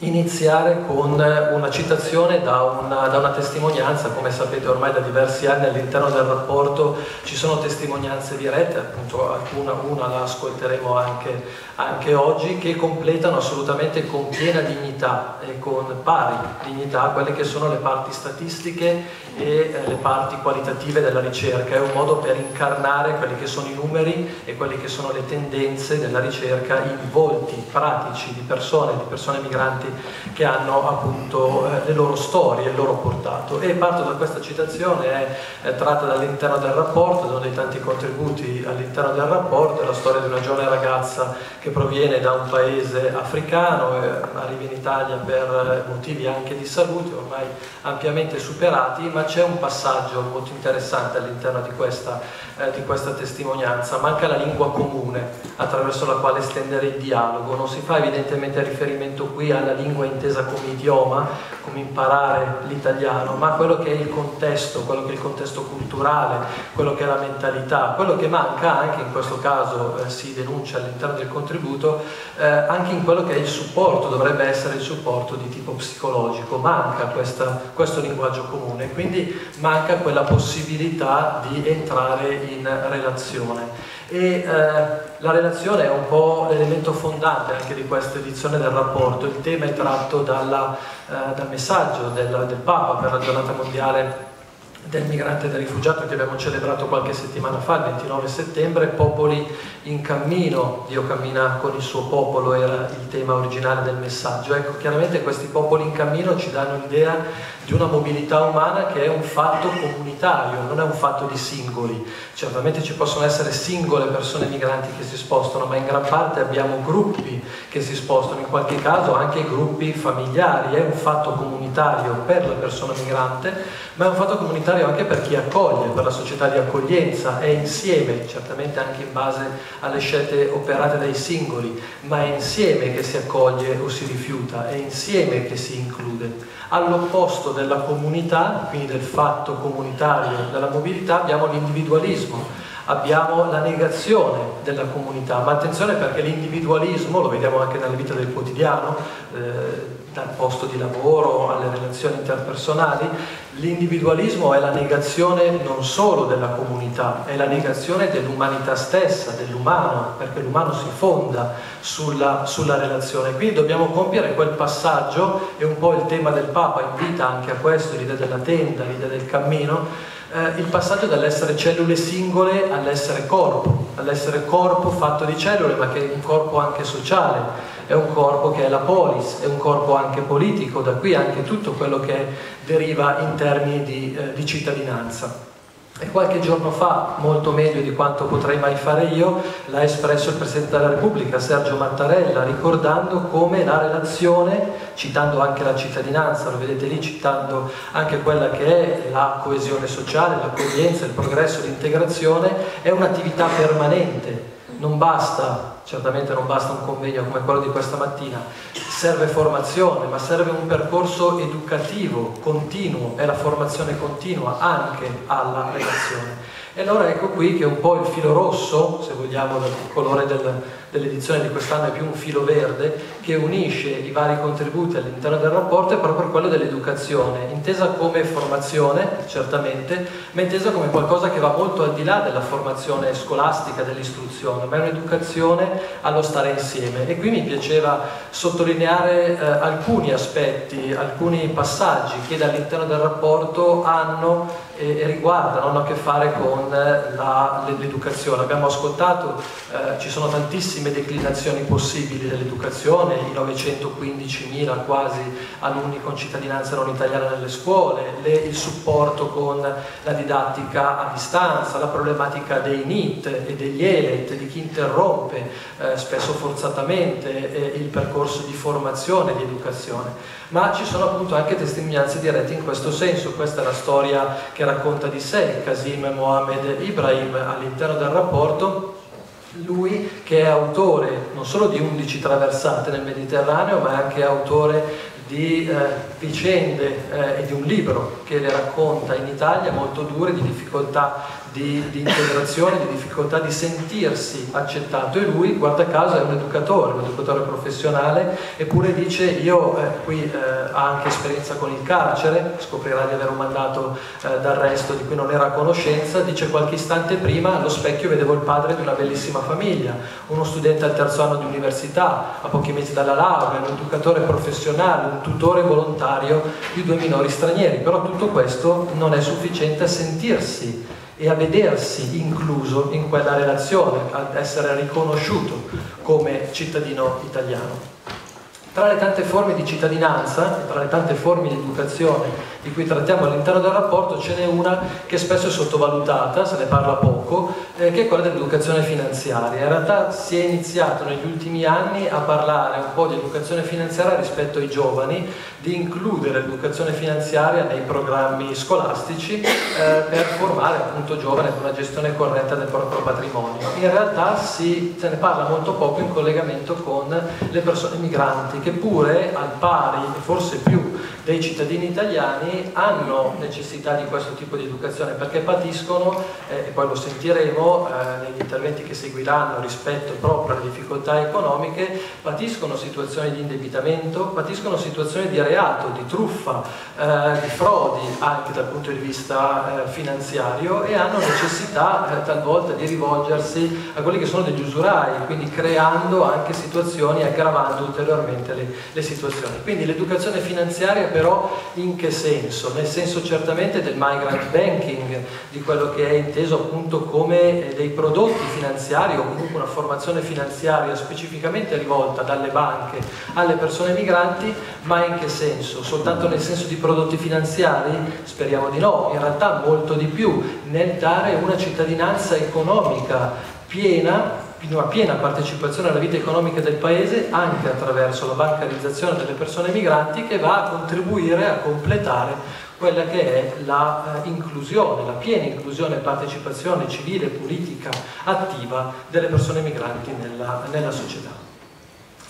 iniziare con una citazione da una, da una, testimonianza, come sapete ormai da diversi anni all'interno del rapporto ci sono testimonianze dirette, appunto alcuna, una la ascolteremo anche, anche oggi, che completano assolutamente con piena dignità e con pari dignità quelle che sono le parti statistiche e eh, le parti qualitative della ricerca, è un modo per incarnare quelli che sono i numeri e quelle che sono le tendenze della ricerca in volti pratici di persone, di persone migranti importanti che hanno appunto eh, le loro storie, il loro portato. E parto da questa citazione, è, è tratta dall'interno del rapporto, uno dei tanti contributi all'interno del rapporto, è la storia di una giovane ragazza che proviene da un paese africano, eh, arriva in Italia per eh, motivi anche di salute, ormai ampiamente superati, ma c'è un passaggio molto interessante all'interno di eh, di questa testimonianza, manca la lingua comune attraverso la quale stendere il dialogo, non si fa evidentemente riferimento qui alla lingua intesa come idioma, come imparare l'italiano, ma quello che è il contesto, quello che è il contesto culturale, quello che è la mentalità, quello che manca anche in questo caso eh, si denuncia all'interno del contributo, eh, anche in quello che è il supporto, dovrebbe essere il supporto di tipo psicologico, manca questa, questo linguaggio comune, quindi manca quella possibilità di entrare in relazione e eh, la relazione è un po' l'elemento fondante anche di questa edizione del rapporto, il tema è tratto dalla, eh, dal messaggio del, del Papa per la giornata mondiale del migrante e del rifugiato che abbiamo celebrato qualche settimana fa, il 29 settembre, popoli in cammino, Dio cammina con il suo popolo, era il tema originale del messaggio. Ecco, chiaramente questi popoli in cammino ci danno l'idea di una mobilità umana che è un fatto comunitario, non è un fatto di singoli. Certamente ci possono essere singole persone migranti che si spostano, ma in gran parte abbiamo gruppi che si spostano, in qualche caso anche gruppi familiari, è un fatto comunitario per la persona migrante, ma è un fatto comunitario anche per chi accoglie, per la società di accoglienza, è insieme, certamente anche in base alle scelte operate dai singoli, ma è insieme che si accoglie o si rifiuta, è insieme che si include. All'opposto della comunità, quindi del fatto comunitario della mobilità, abbiamo l'individualismo, abbiamo la negazione della comunità, ma attenzione perché l'individualismo, lo vediamo anche nella vita del quotidiano, eh, dal posto di lavoro alle relazioni interpersonali, l'individualismo è la negazione non solo della comunità, è la negazione dell'umanità stessa, dell'umano, perché l'umano si fonda sulla, sulla, relazione. Quindi dobbiamo compiere quel passaggio, e un po' il tema del Papa invita anche a questo, l'idea della tenda, l'idea del cammino, eh, il passaggio dall'essere cellule singole all'essere corpo, all'essere corpo fatto di cellule, ma che è un corpo anche sociale è un corpo che è la polis, è un corpo anche politico, da qui anche tutto quello che deriva in termini di, eh, di cittadinanza. E qualche giorno fa, molto meglio di quanto potrei mai fare io, l'ha espresso il Presidente della Repubblica, Sergio Mattarella, ricordando come la relazione, citando anche la cittadinanza, lo vedete lì, citando anche quella che è la coesione sociale, l'accoglienza, il progresso, l'integrazione, è un'attività permanente. Non basta, certamente non basta un convegno come quello di questa mattina, serve formazione, ma serve un percorso educativo, continuo, è la formazione continua anche alla relazione. E allora ecco qui che un po' il filo rosso, se vogliamo dal colore del, dell'edizione di quest'anno è più un filo verde, che unisce i vari contributi all'interno del rapporto è proprio quello dell'educazione, intesa come formazione, certamente, ma intesa come qualcosa che va molto al di là della formazione scolastica, dell'istruzione, ma è un'educazione allo stare insieme. E qui mi piaceva sottolineare eh, alcuni aspetti, alcuni passaggi che dall'interno del rapporto hanno e, riguardano, hanno a che fare con eh, l'educazione. Abbiamo ascoltato, eh, ci sono tantissime declinazioni possibili dell'educazione, i 915.000 quasi alunni con cittadinanza non italiana nelle scuole, le, il supporto con la didattica a distanza, la problematica dei NIT e degli ELET, di chi interrompe eh, spesso forzatamente eh, il percorso di formazione e di educazione ma ci sono appunto anche testimonianze dirette in questo senso, questa è la storia che racconta di sé Qasim Mohamed Ibrahim all'interno del rapporto, lui che è autore non solo di 11 traversate nel Mediterraneo, ma è anche autore di eh, vicende eh, e di un libro che le racconta in Italia molto dure di difficoltà di, di, integrazione, di difficoltà di sentirsi accettato. E lui, guarda caso, è un educatore, un educatore professionale, eppure dice io eh, qui eh, ha anche esperienza con il carcere, scoprirà di avere un mandato eh, d'arresto di cui non era a conoscenza, dice qualche istante prima allo specchio vedevo il padre di una bellissima famiglia, uno studente al terzo anno di università, a pochi mesi dalla laurea, un educatore professionale, un tutore volontario di due minori stranieri, però tutto questo non è sufficiente a sentirsi e a vedersi incluso in quella relazione, ad essere riconosciuto come cittadino italiano. Tra le tante forme di cittadinanza, tra le tante forme di educazione di cui trattiamo all'interno del rapporto, ce n'è una che spesso è sottovalutata, se ne parla poco, eh, che è quella dell'educazione finanziaria. In realtà si è iniziato negli ultimi anni a parlare un po' di educazione finanziaria rispetto ai giovani, di includere l'educazione finanziaria nei programmi scolastici eh, per formare appunto giovani ad una gestione corretta del proprio patrimonio. In realtà si, se ne parla molto poco in collegamento con le persone migranti che pure al pari e forse più dei cittadini italiani hanno necessità di questo tipo di educazione perché patiscono, eh, e poi lo sentiremo eh, negli interventi che seguiranno rispetto proprio alle difficoltà economiche, patiscono situazioni di indebitamento, patiscono situazioni di reato, di truffa, eh, di frodi anche dal punto di vista eh, finanziario e hanno necessità eh, talvolta di rivolgersi a quelli che sono degli usurai, quindi creando anche situazioni, aggravando ulteriormente le, le situazioni. Quindi l'educazione finanziaria però in che senso? Nel senso certamente del migrant banking, di quello che è inteso appunto come eh, dei prodotti finanziari o comunque una formazione finanziaria specificamente rivolta dalle banche alle persone migranti, ma in che senso? Soltanto nel senso di prodotti finanziari? Speriamo di no, in realtà molto di più, nel dare una cittadinanza economica piena di una piena partecipazione alla vita economica del Paese anche attraverso la bancarizzazione delle persone migranti che va a contribuire a completare quella che è la, la piena inclusione e partecipazione civile, politica, attiva delle persone migranti nella, nella società.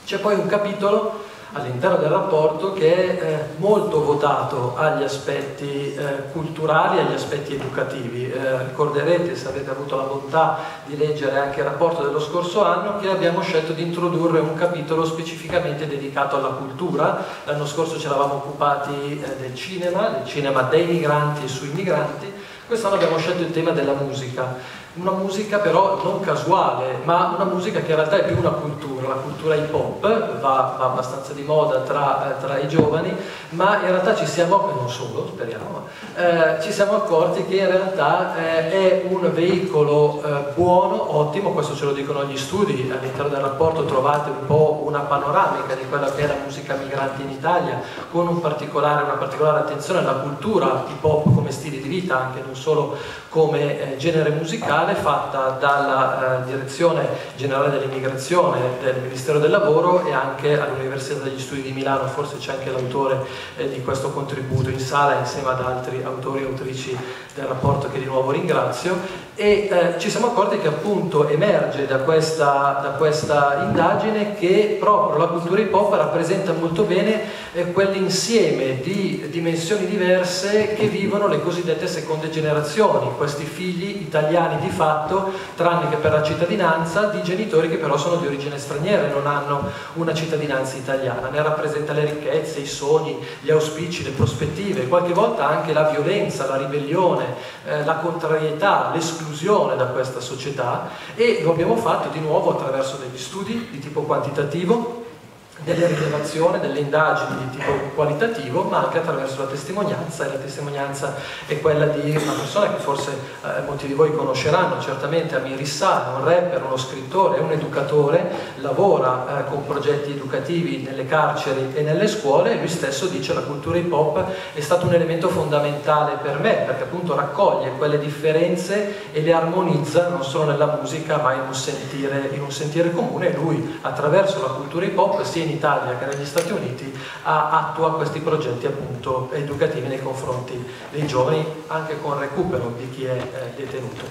C'è poi un capitolo all'interno del rapporto che è eh, molto votato agli aspetti eh, culturali e agli aspetti educativi. Eh, ricorderete, se avete avuto la bontà di leggere anche il rapporto dello scorso anno, che abbiamo scelto di introdurre un capitolo specificamente dedicato alla cultura. L'anno scorso ci eravamo occupati del cinema, del cinema dei migranti e sui migranti, quest'anno abbiamo scelto il tema della musica una musica però non casuale, ma una musica che in realtà è più una cultura, la cultura hip hop, va, va abbastanza di moda tra, tra, i giovani, ma in realtà ci siamo, non solo, speriamo, eh, ci siamo accorti che in realtà eh, è un veicolo eh, buono, ottimo, questo ce lo dicono gli studi, all'interno del rapporto trovate un po' una panoramica di quella che è la musica migrante in Italia, con un particolare, una particolare attenzione alla cultura hip hop come stile di vita, anche non solo come eh, genere musicale, fatta dalla eh, Direzione Generale dell'Immigrazione del Ministero del Lavoro e anche all'Università degli Studi di Milano, forse c'è anche l'autore eh, di questo contributo in sala insieme ad altri autori e autrici del rapporto che di nuovo ringrazio e eh, ci siamo accorti che appunto emerge da questa, da questa, indagine che proprio la cultura hip hop rappresenta molto bene eh, quell'insieme di dimensioni diverse che vivono le cosiddette seconde generazioni, questi figli italiani di fatto, tranne che per la cittadinanza, di genitori che però sono di origine straniera e non hanno una cittadinanza italiana, ne rappresenta le ricchezze, i sogni, gli auspici, le prospettive, qualche volta anche la violenza, la ribellione, eh, la contrarietà, l'esclusione da questa società e lo abbiamo fatto di nuovo attraverso degli studi di tipo quantitativo delle rilevazioni, delle indagini di tipo qualitativo, ma anche attraverso la testimonianza. E la testimonianza è quella di una persona che forse eh, molti di voi conosceranno, certamente Amir Issa, un rapper, uno scrittore, un educatore, lavora eh, con progetti educativi nelle carceri e nelle scuole e lui stesso dice la cultura hip hop è stato un elemento fondamentale per me perché appunto raccoglie quelle differenze e le armonizza non solo nella musica ma in un sentire, in un sentire comune. E lui attraverso la cultura hip hop sia in Italia che negli Stati Uniti attua questi progetti appunto educativi nei confronti dei giovani anche con recupero di chi è eh, detenuto.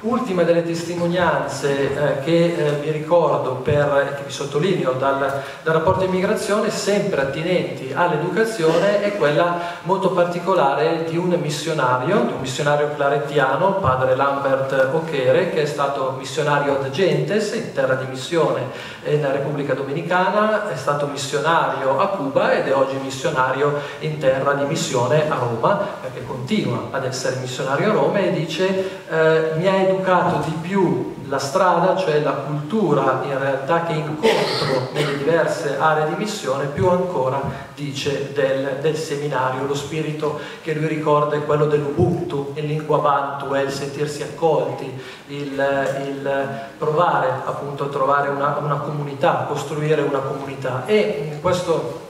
Ultima delle testimonianze eh, che eh, vi ricordo per, che vi sottolineo dal, dal rapporto immigrazione, sempre attinenti all'educazione, è quella molto particolare di un missionario, di un missionario clarettiano, padre Lambert Ochere, che è stato missionario ad Gentes, in terra di missione nella Repubblica Dominicana, è stato missionario a Cuba ed è oggi missionario in terra di missione a Roma, perché continua ad essere missionario a Roma e dice eh, mi ha educato di più la strada, cioè la cultura in realtà che incontro nelle diverse aree di missione, più ancora dice del, del seminario, lo spirito che lui ricorda è quello dell'Ubuntu, in lingua bantu, è il sentirsi accolti, il, il provare appunto a trovare una, una comunità, costruire una comunità. E questo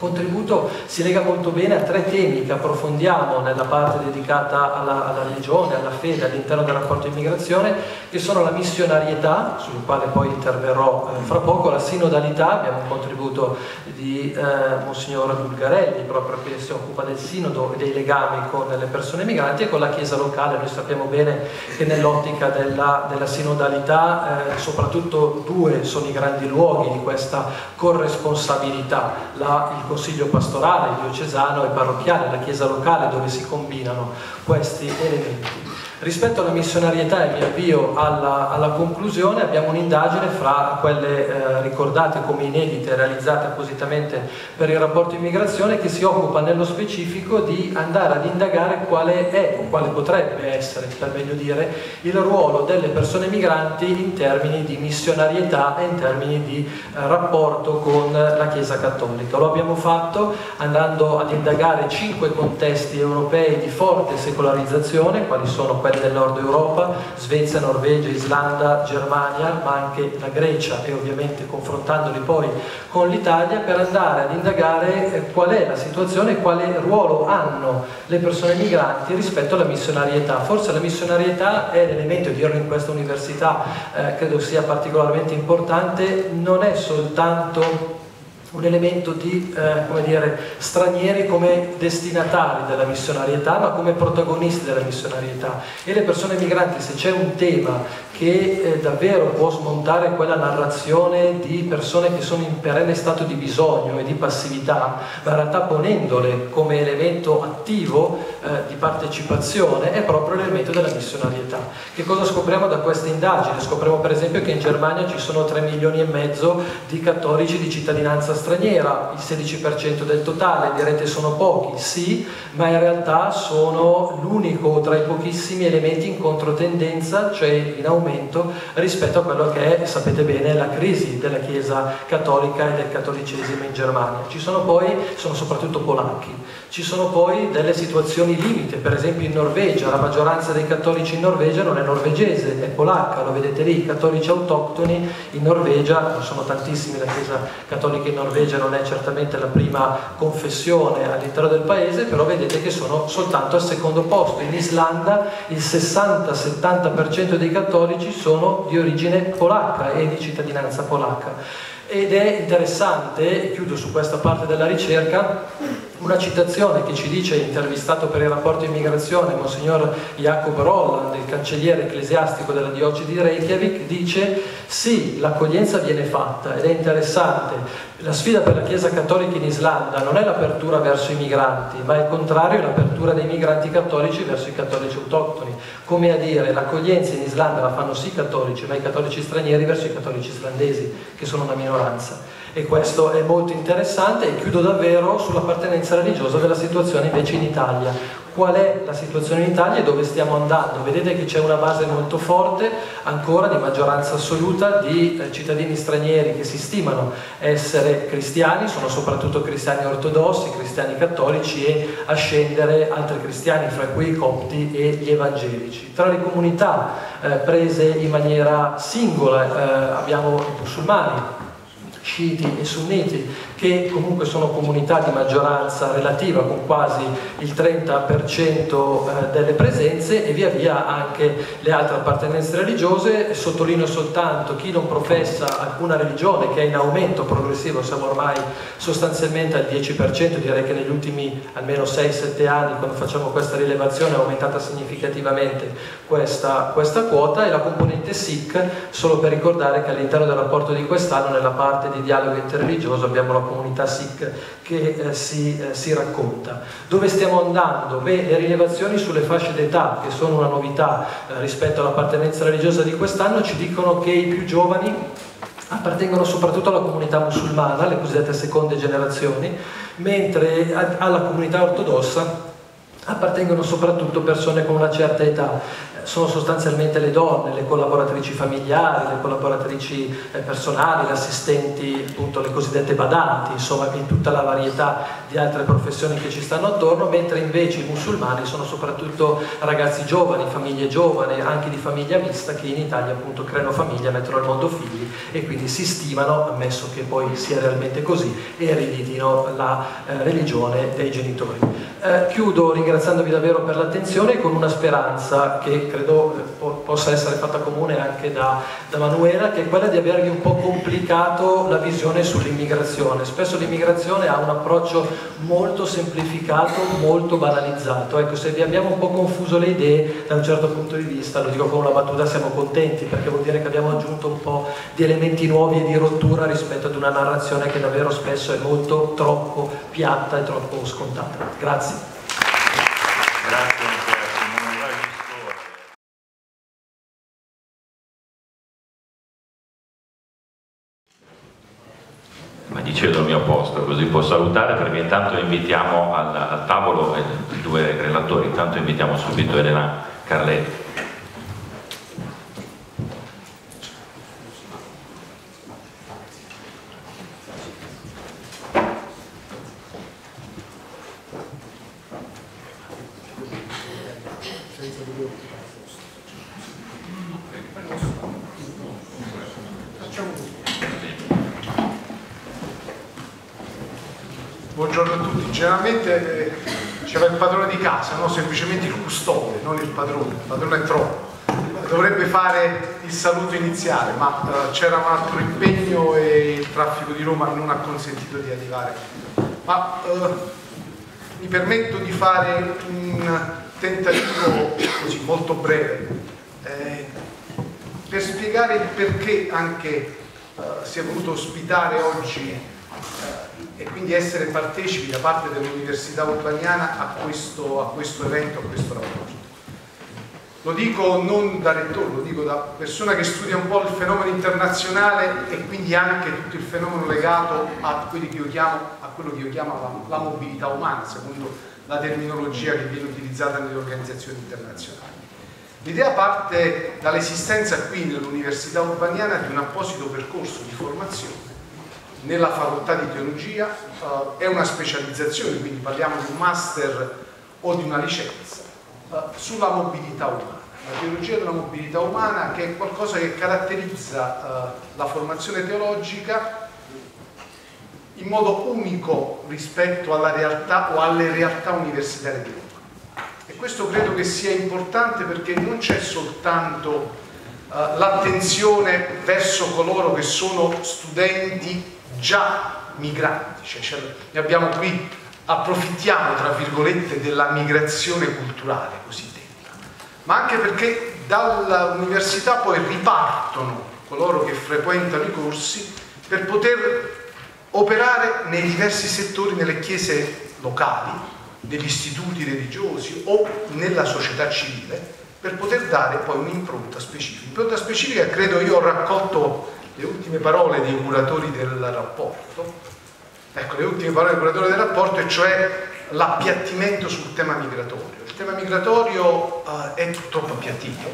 contributo si lega molto bene a tre temi che approfondiamo nella parte dedicata alla, alla religione, alla fede all'interno del rapporto immigrazione, che sono la missionarietà, sul quale poi interverrò eh, fra poco, la sinodalità, abbiamo un contributo di eh, Monsignor Bulgarelli, proprio che si occupa del sinodo e dei legami con le persone migranti e con la Chiesa locale. Noi sappiamo bene che nell'ottica della, della, sinodalità eh, soprattutto due sono i grandi luoghi di questa corresponsabilità, la, il consiglio pastorale, diocesano e parrocchiale, la chiesa locale dove si combinano questi elementi. Rispetto alla missionarietà, e mi avvio alla, alla conclusione, abbiamo un'indagine fra quelle eh, ricordate come inedite, realizzate appositamente per il rapporto immigrazione, che si occupa nello specifico di andare ad indagare quale è o quale potrebbe essere, per meglio dire, il ruolo delle persone migranti in termini di missionarietà e in termini di eh, rapporto con la Chiesa Cattolica. Lo abbiamo fatto andando ad indagare cinque contesti europei di forte secolarizzazione, quali sono quelli quelli del nord Europa, Svezia, Norvegia, Islanda, Germania, ma anche la Grecia e ovviamente confrontandoli poi con l'Italia per andare ad indagare eh, qual è la situazione e quale ruolo hanno le persone migranti rispetto alla missionarietà. Forse la missionarietà è l'elemento, dirlo in questa università eh, credo sia particolarmente importante, non è soltanto un elemento di eh, come dire, stranieri come destinatari della missionarietà ma come protagonisti della missionarietà. E le persone migranti se c'è un tema che eh, davvero può smontare quella narrazione di persone che sono in perenne stato di bisogno e di passività, ma in realtà ponendole come elemento attivo eh, di partecipazione è proprio l'elemento della missionarietà. Che cosa scopriamo da questa indagine? Scopriamo per esempio che in Germania ci sono 3 milioni e mezzo di cattolici di cittadinanza straniera, il 16% del totale, direte sono pochi, sì, ma in realtà sono l'unico tra i pochissimi elementi in controtendenza, cioè in aumento aumento rispetto a quello che è, sapete bene, la crisi della Chiesa cattolica e del cattolicesimo in Germania. Ci sono poi, sono soprattutto polacchi, ci sono poi delle situazioni limite, per esempio in Norvegia, la maggioranza dei cattolici in Norvegia non è norvegese, è polacca, lo vedete lì, i cattolici autoctoni in Norvegia, non sono tantissimi, la Chiesa cattolica in Norvegia non è certamente la prima confessione all'interno del paese, però vedete che sono soltanto al secondo posto. In Islanda il 60-70% dei cattolici cattolici sono di origine polacca e di cittadinanza polacca. Ed è interessante, chiudo su questa parte della ricerca, una citazione che ci dice, intervistato per il rapporto immigrazione, Monsignor Jacob Rolland, il cancelliere ecclesiastico della diocesi di Reykjavik, dice sì, l'accoglienza viene fatta ed è interessante, la sfida per la Chiesa Cattolica in Islanda non è l'apertura verso i migranti, ma al contrario l'apertura dei migranti cattolici verso i cattolici autoctoni. Come a dire, l'accoglienza in Islanda la fanno sì i cattolici, ma i cattolici stranieri verso i cattolici islandesi, che sono una minoranza e questo è molto interessante e chiudo davvero sull'appartenenza religiosa della situazione invece in Italia. Qual è la situazione in Italia e dove stiamo andando? Vedete che c'è una base molto forte ancora di maggioranza assoluta di eh, cittadini stranieri che si stimano essere cristiani, sono soprattutto cristiani ortodossi, cristiani cattolici e a scendere altri cristiani, fra cui i copti e gli evangelici. Tra le comunità eh, prese in maniera singola eh, abbiamo i musulmani, sciiti e sunniti che comunque sono comunità di maggioranza relativa con quasi il 30% eh, delle presenze e via via anche le altre appartenenze religiose. Sottolineo soltanto chi non professa alcuna religione che è in aumento progressivo, siamo ormai sostanzialmente al 10%, direi che negli ultimi almeno 6-7 anni quando facciamo questa rilevazione è aumentata significativamente questa, questa quota e la componente Sikh, solo per ricordare che all'interno del rapporto di quest'anno nella parte di dialogo interreligioso abbiamo la comunità Sikh che eh, si, eh, si, racconta. Dove stiamo andando? Beh, le rilevazioni sulle fasce d'età, che sono una novità eh, rispetto all'appartenenza religiosa di quest'anno, ci dicono che i più giovani appartengono soprattutto alla comunità musulmana, le cosiddette seconde generazioni, mentre alla comunità ortodossa appartengono soprattutto persone con una certa età sono sostanzialmente le donne, le collaboratrici familiari, le collaboratrici eh, personali, le assistenti, appunto le cosiddette badanti, insomma in tutta la varietà di altre professioni che ci stanno attorno, mentre invece i musulmani sono soprattutto ragazzi giovani, famiglie giovani, anche di famiglia mista che in Italia appunto creano famiglia, mettono al mondo figli e quindi si stimano, ammesso che poi sia realmente così, e ereditino la eh, religione dei genitori. Eh, chiudo ringraziandovi davvero per l'attenzione con una speranza che credo eh, possa essere fatta comune anche da, da, Manuela, che è quella di avervi un po' complicato la visione sull'immigrazione. Spesso l'immigrazione ha un approccio molto semplificato, molto banalizzato. Ecco, se vi abbiamo un po' confuso le idee da un certo punto di vista, lo dico con una battuta, siamo contenti perché vuol dire che abbiamo aggiunto un po' di elementi nuovi e di rottura rispetto ad una narrazione che davvero spesso è molto troppo piatta e troppo scontata. Grazie. Grazie. Dicevo al mio posto, così può salutare perché intanto invitiamo al, al tavolo i due relatori, intanto invitiamo subito Elena Carletti. generalmente eh, c'era il padrone di casa, no? semplicemente il custode, non il padrone, il padrone è troppo. Dovrebbe fare il saluto iniziale, ma eh, c'era un altro impegno e il traffico di Roma non ha consentito di arrivare. Ma eh, mi permetto di fare un tentativo così molto breve. Eh, per spiegare il perché anche uh, si è voluto ospitare oggi uh, e quindi essere partecipi da parte dell'Università Urbaniana a questo, a questo evento, a questo rapporto. Lo dico non da rettore, lo dico da persona che studia un po' il fenomeno internazionale e quindi anche tutto il fenomeno legato a, che chiamo, a quello che io chiamo la, la mobilità umana, secondo la terminologia che viene utilizzata nelle organizzazioni internazionali. L'idea parte dall'esistenza qui nell'Università Urbaniana di un apposito percorso di formazione nella facoltà di teologia, uh, è una specializzazione, quindi parliamo di un master o di una licenza, sulla mobilità umana. La teologia della mobilità umana che è qualcosa che caratterizza uh, la formazione teologica in modo unico rispetto alla realtà o alle realtà universitarie di Roma. E questo credo che sia importante perché non c'è soltanto uh, l'attenzione verso coloro che sono studenti già migranti, cioè, ne abbiamo qui, approfittiamo tra virgolette della migrazione culturale cosiddetta, ma anche perché dall'università poi ripartono coloro che frequentano i corsi per poter operare nei diversi settori, nelle chiese locali, negli istituti religiosi o nella società civile, per poter dare poi un'impronta specifica. Impronta specifica credo io ho raccolto le ultime parole dei curatori del rapporto, ecco le ultime parole dei curatori del rapporto, e cioè l'appiattimento sul tema migratorio. Il tema migratorio uh, è purtroppo appiattito,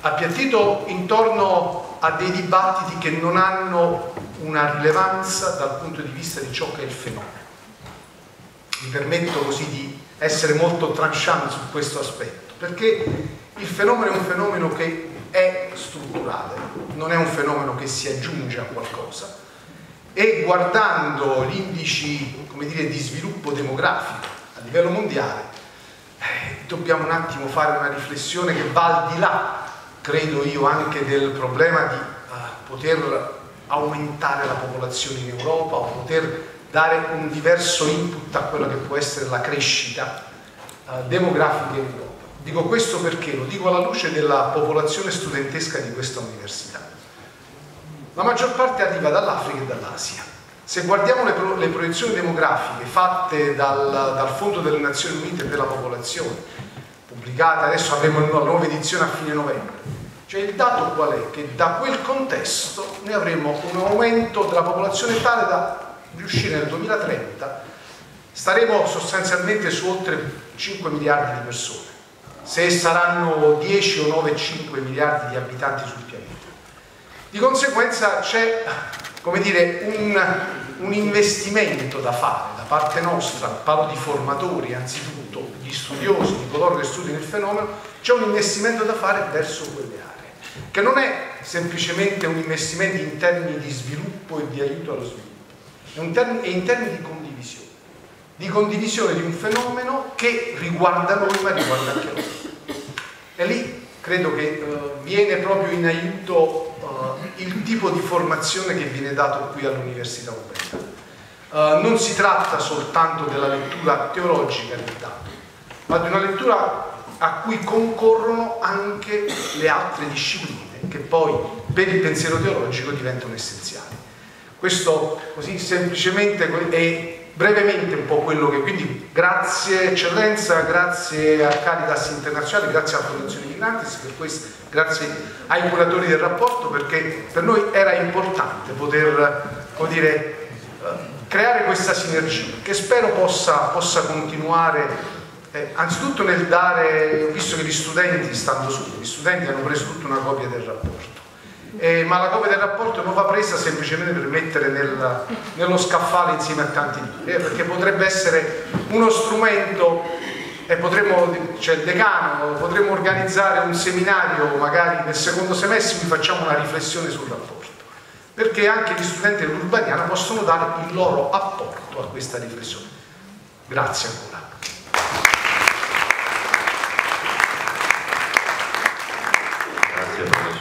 appiattito intorno a dei dibattiti che non hanno una rilevanza dal punto di vista di ciò che è il fenomeno. Mi permetto così di essere molto tranchant su questo aspetto, perché il fenomeno è un fenomeno che è strutturale, non è un fenomeno che si aggiunge a qualcosa e guardando gli indici dire, di sviluppo demografico a livello mondiale eh, dobbiamo un attimo fare una riflessione che va al di là, credo io, anche del problema di uh, poter aumentare la popolazione in Europa o poter dare un diverso input a quella che può essere la crescita uh, demografica in Europa. Dico questo perché lo dico alla luce della popolazione studentesca di questa università. La maggior parte arriva dall'Africa e dall'Asia. Se guardiamo le, pro le, proiezioni demografiche fatte dal, dal, Fondo delle Nazioni Unite per la popolazione, pubblicate adesso avremo una nuova edizione a fine novembre, cioè il dato qual è? Che da quel contesto noi avremo un aumento della popolazione tale da riuscire nel 2030, staremo sostanzialmente su oltre 5 miliardi di persone se saranno 10 o 9, 5 miliardi di abitanti sul. Di conseguenza c'è, un, un, investimento da fare da parte nostra, parlo di formatori anzitutto, di studiosi, di coloro che studiano il fenomeno, c'è un investimento da fare verso quelle aree, che non è semplicemente un investimento in termini di sviluppo e di aiuto allo sviluppo, è, in termini di condivisione di condivisione di un fenomeno che riguarda noi ma riguarda anche noi. E lì credo che uh, viene proprio in aiuto il tipo di formazione che viene dato qui all'Università Europea. Uh, non si tratta soltanto della lettura teologica del dato, ma di una lettura a cui concorrono anche le altre discipline che poi per il pensiero teologico diventano essenziali. Questo così semplicemente è brevemente un po' quello che quindi grazie eccellenza, grazie a Caritas Internazionale, grazie alla Fondazione Migrantes per questo, grazie ai curatori del rapporto perché per noi era importante poter dire, eh, creare questa sinergia che spero possa, possa continuare eh, anzitutto nel dare, visto che gli studenti stanno su, gli studenti hanno preso tutta una copia del rapporto eh, ma la copia del rapporto non va presa semplicemente per mettere nel, nello scaffale insieme a tanti libri, eh, perché potrebbe essere uno strumento e potremmo, cioè il decano, potremmo organizzare un seminario magari nel secondo semestre in cui facciamo una riflessione sul rapporto, perché anche gli studenti dell'Urbaniana possono dare il loro apporto a questa riflessione. Grazie ancora.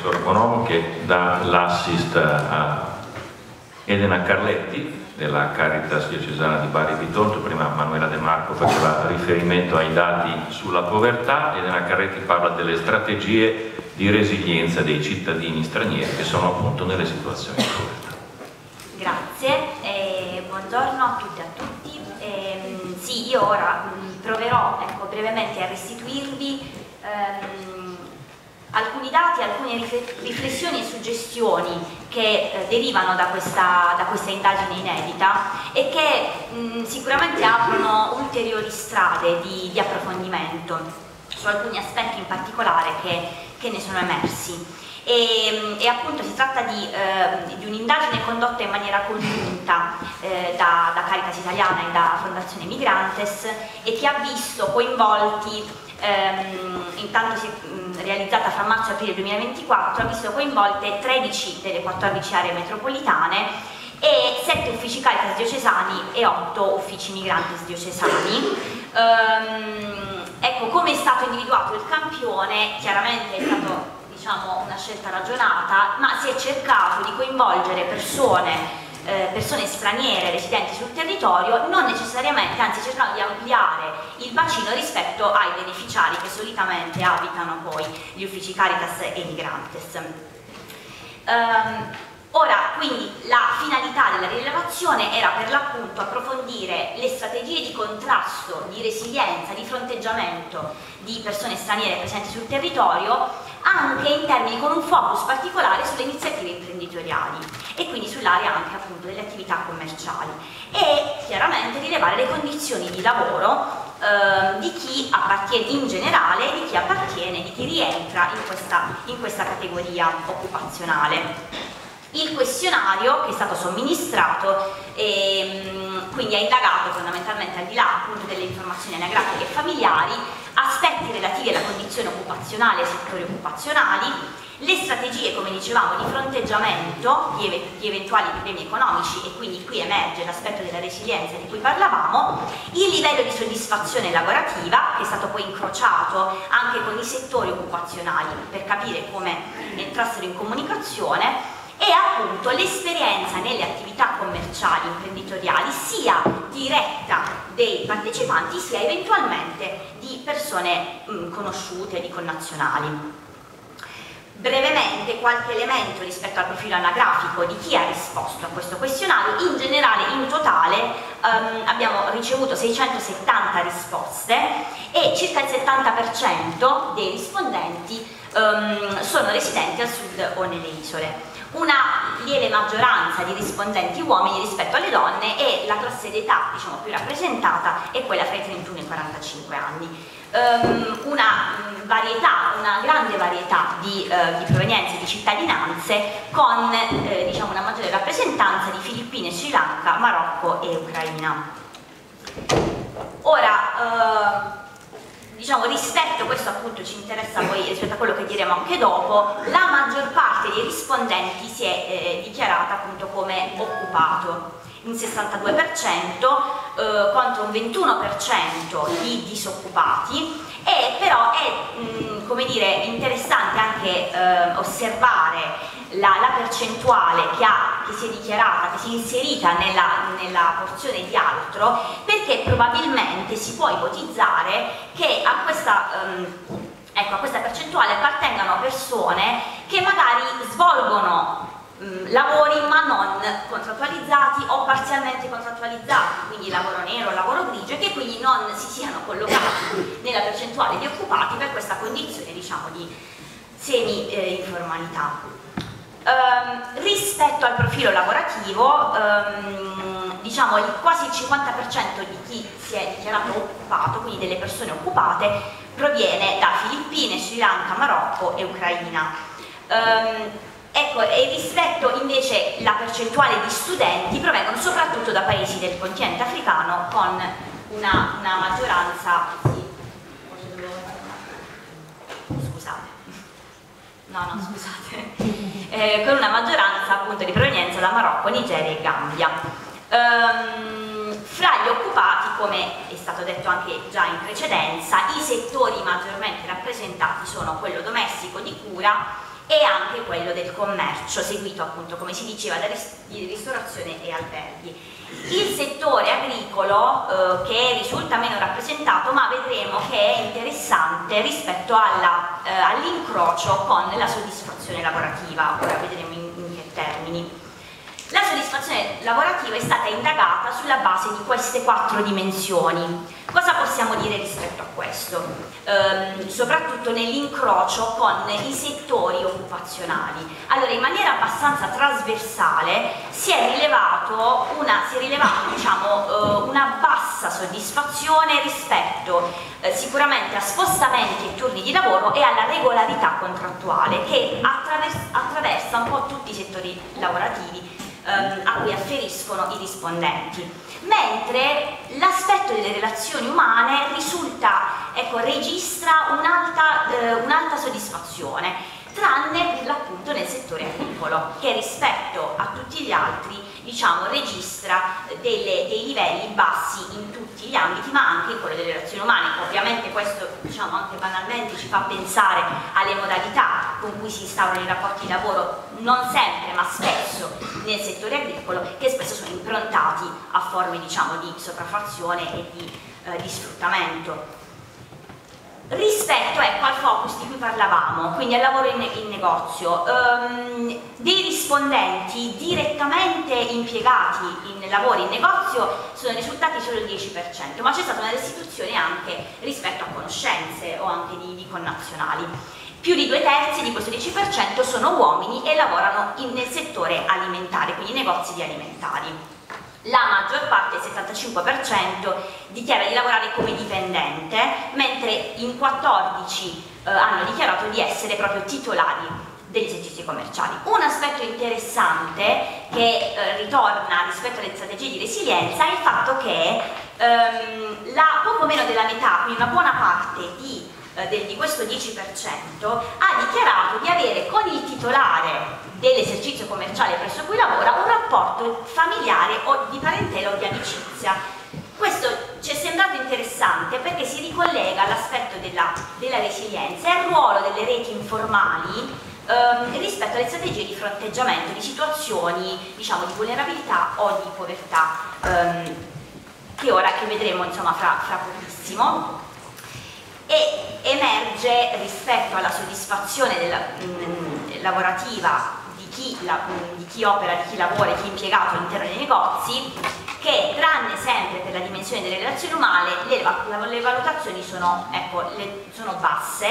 Bonomo che dà l'assist a Elena Carletti della Caritas Diocesana di Bari Bitonto, prima Manuela De Marco faceva riferimento ai dati sulla povertà, Elena Carletti parla delle strategie di resilienza dei cittadini stranieri che sono appunto nelle situazioni di povertà. Grazie, eh, buongiorno a tutti e a tutti. Eh, sì, io ora mh, proverò ecco, brevemente a restituirvi ehm, alcuni dati, alcune riflessioni e suggestioni che eh, derivano da questa, da questa, indagine inedita e che mh, sicuramente aprono ulteriori strade di, di, approfondimento su alcuni aspetti in particolare che, che ne sono emersi. E, e, appunto si tratta di, eh, di un'indagine condotta in maniera congiunta eh, da, da, Caritas Italiana e da Fondazione Migrantes e che ha visto coinvolti ehm, intanto si realizzata fra marzo e aprile 2024, ha visto coinvolte 13 delle 14 aree metropolitane e 7 uffici Caritas diocesani e 8 uffici migranti diocesani. Ehm, ecco, come è stato individuato il campione, chiaramente è stata diciamo, una scelta ragionata, ma si è cercato di coinvolgere persone eh, persone straniere residenti sul territorio, non necessariamente, anzi cercando di ampliare il bacino rispetto ai beneficiari che solitamente abitano poi gli uffici Caritas e Migrantes. Um, Ora, quindi, la finalità della rilevazione era per l'appunto approfondire le strategie di contrasto, di resilienza, di fronteggiamento di persone straniere presenti sul territorio, anche in termini con un focus particolare sulle iniziative imprenditoriali e quindi sull'area anche appunto delle attività commerciali e chiaramente rilevare le condizioni di lavoro eh, di chi appartiene in generale di chi appartiene, di chi rientra in questa, in questa categoria occupazionale. Il questionario che è stato somministrato ehm, quindi ha indagato fondamentalmente al di là appunto delle informazioni anagrafiche e familiari aspetti relativi alla condizione occupazionale e ai settori occupazionali, le strategie, come dicevamo, di fronteggiamento di, ev di, eventuali problemi economici e quindi qui emerge l'aspetto della resilienza di cui parlavamo, il livello di soddisfazione lavorativa che è stato poi incrociato anche con i settori occupazionali per capire come entrassero in comunicazione e appunto l'esperienza nelle attività commerciali, imprenditoriali, sia diretta dei partecipanti sia eventualmente di persone mh, conosciute, di connazionali. Brevemente qualche elemento rispetto al profilo anagrafico di chi ha risposto a questo questionario, in generale in totale um, abbiamo ricevuto 670 risposte e circa il 70% dei rispondenti um, sono residenti al sud o nelle isole una lieve maggioranza di rispondenti uomini rispetto alle donne e la classe d'età diciamo, più rappresentata è quella tra i 31 e i 45 anni. Um, una varietà, una grande varietà di, uh, di provenienze, di cittadinanze con eh, diciamo, una maggiore rappresentanza di Filippine, Sri Lanka, Marocco e Ucraina. Ora, uh, diciamo rispetto, questo appunto ci interessa poi rispetto a quello che diremo anche dopo, la maggior parte dei rispondenti si è eh, dichiarata appunto come occupato in 62% eh, contro un 21% di disoccupati e però è mh, come dire interessante anche eh, osservare la, la percentuale che, ha, che, si è dichiarata, che si è inserita nella, nella, porzione di altro, perché probabilmente si può ipotizzare che a questa, um, ecco, a questa percentuale appartengano persone che magari svolgono um, lavori ma non contrattualizzati o parzialmente contrattualizzati, quindi lavoro nero, lavoro grigio, e che quindi non si siano collocati nella percentuale di occupati per questa condizione diciamo, di semi-informalità. Eh, Um, rispetto al profilo lavorativo, um, diciamo il, quasi il 50% di chi si è dichiarato occupato, quindi delle persone occupate, proviene da Filippine, Sri Lanka, Marocco e Ucraina. Um, ecco, e rispetto invece la percentuale di studenti provengono soprattutto da paesi del continente africano con una, una maggioranza... Sì, scusate. No, no, scusate eh, con una maggioranza appunto di provenienza da Marocco, Nigeria e Gambia. Um, fra gli occupati, come è stato detto anche già in precedenza, i settori maggiormente rappresentati sono quello domestico di cura, e anche quello del commercio, seguito appunto come si diceva da ristorazione e alberghi. Il settore agricolo eh, che risulta meno rappresentato ma vedremo che è interessante rispetto eh, all'incrocio all con la soddisfazione lavorativa, ora vedremo in, in che termini. La soddisfazione lavorativa è stata indagata sulla base di queste quattro dimensioni. Cosa possiamo dire rispetto a questo? Ehm, soprattutto nell'incrocio con i settori occupazionali. Allora, in maniera abbastanza trasversale si è rilevato una, si è rilevato, diciamo, eh, una bassa soddisfazione rispetto eh, sicuramente a spostamenti e turni di lavoro e alla regolarità contrattuale che attraversa, attraversa un po' tutti i settori lavorativi ehm, a cui afferiscono i rispondenti, mentre l'aspetto delle relazioni umane risulta, ecco, registra un'alta, eh, un'alta soddisfazione, tranne per l'appunto nel settore agricolo, che rispetto a tutti gli altri diciamo, registra delle, dei livelli bassi in tutti gli ambiti, ma anche in quello delle relazioni umane. Ovviamente questo diciamo, anche banalmente ci fa pensare alle modalità con cui si instaurano i rapporti di lavoro, non sempre ma spesso nel settore agricolo, che spesso sono improntati a forme diciamo, di sopraffazione e di, eh, di sfruttamento rispetto ecco, al focus di cui parlavamo, quindi al lavoro in, in negozio, um, dei rispondenti direttamente impiegati in lavori in negozio sono risultati solo il 10%, ma c'è stata una restituzione anche rispetto a conoscenze o anche di, di connazionali. Più di due terzi di questo 10% sono uomini e lavorano in, nel settore alimentare, quindi negozi di alimentari la maggior parte, il 75%, dichiara di lavorare come dipendente, mentre in 14 eh, hanno dichiarato di essere proprio titolari degli esercizi commerciali. Un aspetto interessante che eh, ritorna rispetto alle strategie di resilienza è il fatto che ehm, la, poco meno della metà, quindi una buona parte di, eh, del, di questo 10%, ha dichiarato di avere con il titolare dell'esercizio commerciale presso cui lavora un rapporto familiare o di parentela o di amicizia. Questo ci è sembrato interessante perché si ricollega all'aspetto della, della, resilienza e al ruolo delle reti informali ehm, rispetto alle strategie di fronteggiamento di situazioni diciamo, di vulnerabilità o di povertà ehm, che ora che vedremo insomma, fra, fra pochissimo e emerge rispetto alla soddisfazione della, mh, lavorativa chi, la, di chi opera, di chi lavora, di chi è impiegato all'interno dei negozi, che tranne sempre per la dimensione delle relazioni umane le, le valutazioni sono, ecco, le, sono basse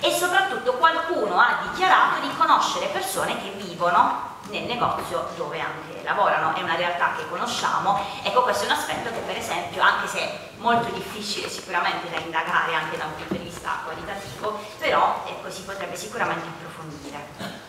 e soprattutto qualcuno ha dichiarato di conoscere persone che vivono nel negozio dove anche lavorano, è una realtà che conosciamo, ecco questo è un aspetto che per esempio, anche se è molto difficile sicuramente da indagare anche da un punto di vista qualitativo, però ecco, si potrebbe sicuramente approfondire.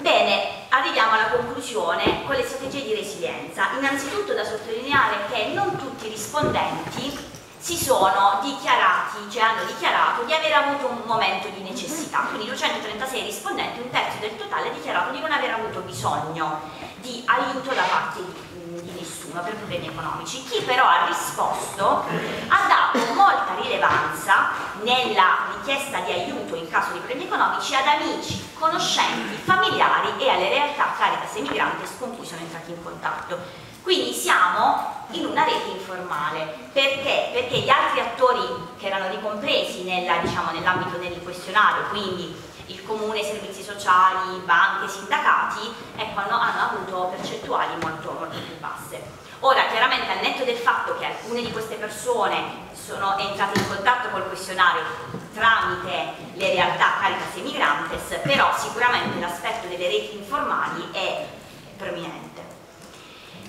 Bene, arriviamo alla conclusione con le strategie di resilienza. Innanzitutto da sottolineare che non tutti i rispondenti si sono dichiarati, cioè hanno dichiarato di aver avuto un momento di necessità, quindi 236 rispondenti, un terzo del totale ha dichiarato di non aver avuto bisogno di aiuto da parte di, nessuno per problemi economici. Chi però ha risposto ha dato molta rilevanza nella richiesta di aiuto in caso di problemi economici ad amici, conoscenti, familiari e alle realtà Caritas e Migrantes con cui sono entrati in contatto. Quindi siamo in una rete informale. Perché? Perché gli altri attori che erano ricompresi diciamo, nell'ambito diciamo, del questionario, quindi il comune, servizi sociali, banche, sindacati, ecco, hanno, hanno avuto percentuali molto, molto più basse. Ora, chiaramente al netto del fatto che alcune di queste persone sono entrate in contatto col questionario tramite le realtà Caritas e Migrantes, però sicuramente l'aspetto delle reti informali è prominente.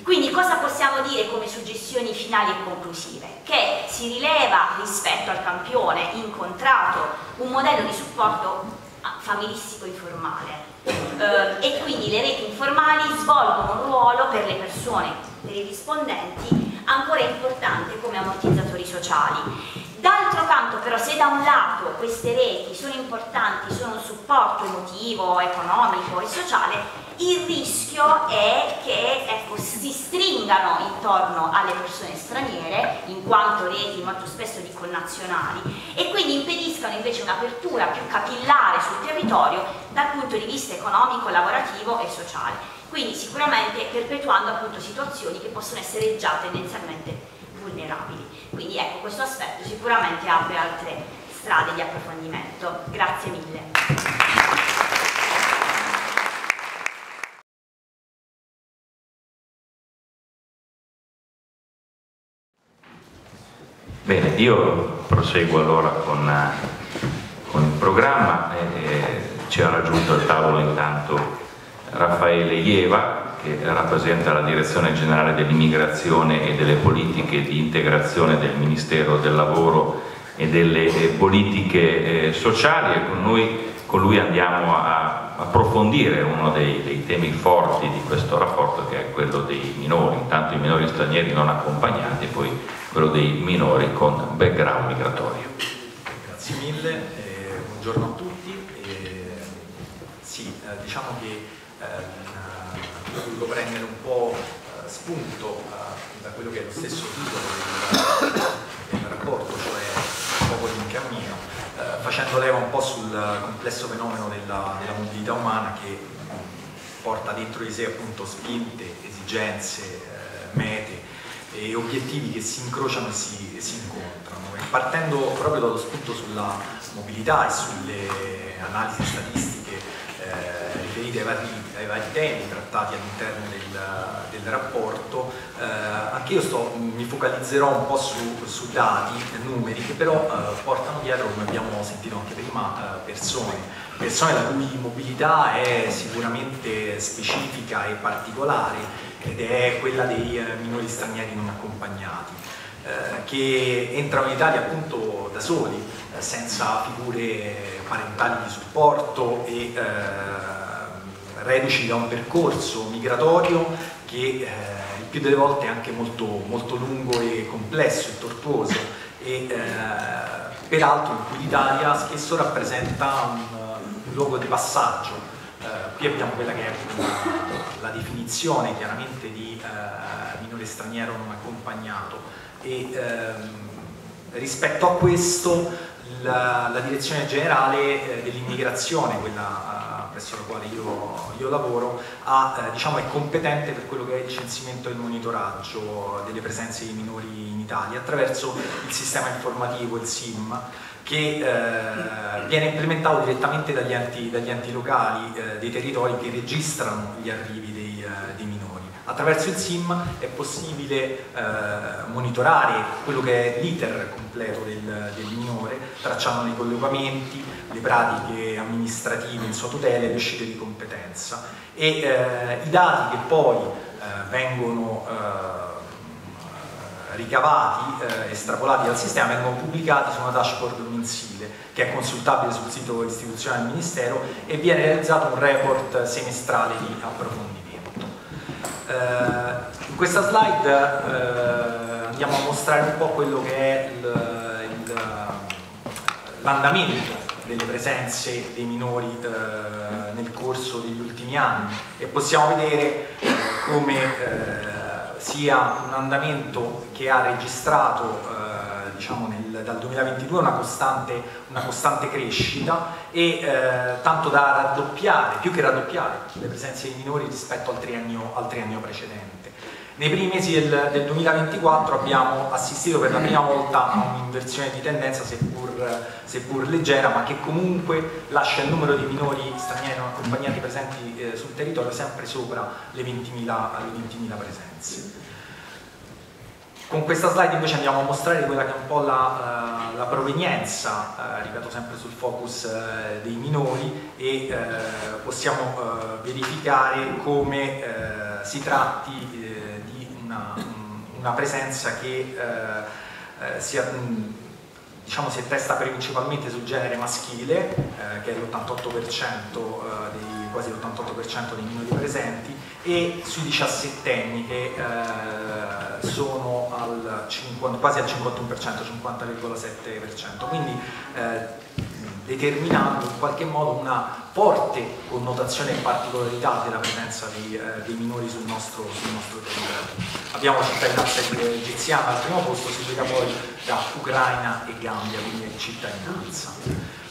Quindi cosa possiamo dire come suggestioni finali e conclusive? Che si rileva rispetto al campione incontrato un modello di supporto familistico informale eh, e quindi le reti informali svolgono un ruolo per le persone per i rispondenti ancora importante come ammortizzatori sociali. D'altro tanto però se da un lato queste reti sono importanti, sono un supporto emotivo, economico e sociale, il rischio è che ecco, si stringano intorno alle persone straniere, in quanto reti molto spesso di connazionali, e quindi impediscano invece un'apertura più capillare sul territorio dal punto di vista economico, lavorativo e sociale. Quindi sicuramente perpetuando appunto situazioni che possono essere già tendenzialmente vulnerabili. Quindi ecco, questo aspetto sicuramente apre altre strade di approfondimento. Grazie mille. Bene, io proseguo allora con, con il programma. Eh, ci ha raggiunto al tavolo intanto Raffaele Ieva, che rappresenta la Direzione Generale dell'Immigrazione e delle Politiche di Integrazione del Ministero del Lavoro e delle eh, Politiche eh, Sociali e con, noi, con lui andiamo a approfondire uno dei, dei, temi forti di questo rapporto che è quello dei minori, intanto i minori stranieri non accompagnati poi quello dei minori con background migratorio. Grazie mille, eh, buongiorno a tutti. Eh, sì, eh, diciamo che ho voluto prendere un po' eh, spunto eh, da quello che è lo stesso titolo del, del rapporto, cioè Popoli in cammino, eh, facendo leva un po' sul complesso fenomeno della, della mobilità umana che porta dentro di sé appunto spinte, esigenze, mete e obiettivi che si incrociano e si, si incontrano. E partendo proprio dallo spunto sulla mobilità e sulle analisi statistiche eh, riferite ai vari, ai vari, temi trattati all'interno del, del, rapporto, eh, anche io sto, mi focalizzerò un po' su, su dati, numeri, che però eh, portano dietro, come abbiamo sentito anche prima, eh, persone, persone la cui mobilità è sicuramente specifica e particolare ed è quella dei eh, minori stranieri non accompagnati, eh, che entrano in Italia appunto da soli, eh, senza figure parentali di supporto e reduci da un percorso migratorio che il più delle volte è anche molto, molto lungo e complesso e tortuoso e peraltro in cui l'Italia spesso rappresenta un luogo di passaggio Uh, qui abbiamo quella che è una, la definizione chiaramente di uh, minore straniero non accompagnato. E um, rispetto a questo la, la direzione generale uh, dell'immigrazione, quella presso la quale io, io lavoro, ha, diciamo, è competente per quello che è il censimento e il monitoraggio delle presenze di minori in Italia attraverso il sistema informativo, il SIM, che eh, viene implementato direttamente dagli enti, dagli enti locali eh, dei territori che registrano gli arrivi dei, eh, dei, minori. Attraverso il SIM è possibile eh, monitorare quello che è l'iter completo del, del, minore, tracciando i collocamenti, le pratiche amministrative in sua tutela e le uscite di competenza e eh, i dati che poi eh, vengono ricavati, eh, estrapolati dal sistema, vengono pubblicati su una dashboard mensile che è consultabile sul sito istituzionale del Ministero e viene realizzato un report semestrale di approfondimento. Eh, in questa slide eh, andiamo a mostrare un po' quello che è l'andamento delle presenze dei minori eh, nel corso degli ultimi anni e possiamo vedere come eh, sia un andamento che ha registrato eh, diciamo nel, dal 2022 una costante, una costante crescita e eh, tanto da raddoppiare, più che raddoppiare le presenze di minori rispetto al triennio, al triennio precedente. Nei primi mesi del, del, 2024 abbiamo assistito per la prima volta a un'inversione di tendenza, seppur, seppur, leggera, ma che comunque lascia il numero di minori stranieri non accompagnati presenti eh, sul territorio sempre sopra le 20.000 20 presenze. Con questa slide invece andiamo a mostrare quella che è un po' la, uh, la provenienza, uh, ripeto sempre sul focus uh, dei minori e possiamo verificare come si tratti di una, presenza che sia, diciamo, si attesta principalmente sul genere maschile, che è l'88% dei quasi l'88% dei minori presenti, e sui diciassettenni che eh, sono al 50, quasi al 51%, 50,7%. Quindi eh, determinando in qualche modo una forte connotazione e particolarità della presenza di, eh, dei minori sul nostro, sul nostro, territorio. Abbiamo cittadinanza egiziana al primo posto, seguita poi da Ucraina e Gambia, quindi cittadinanza.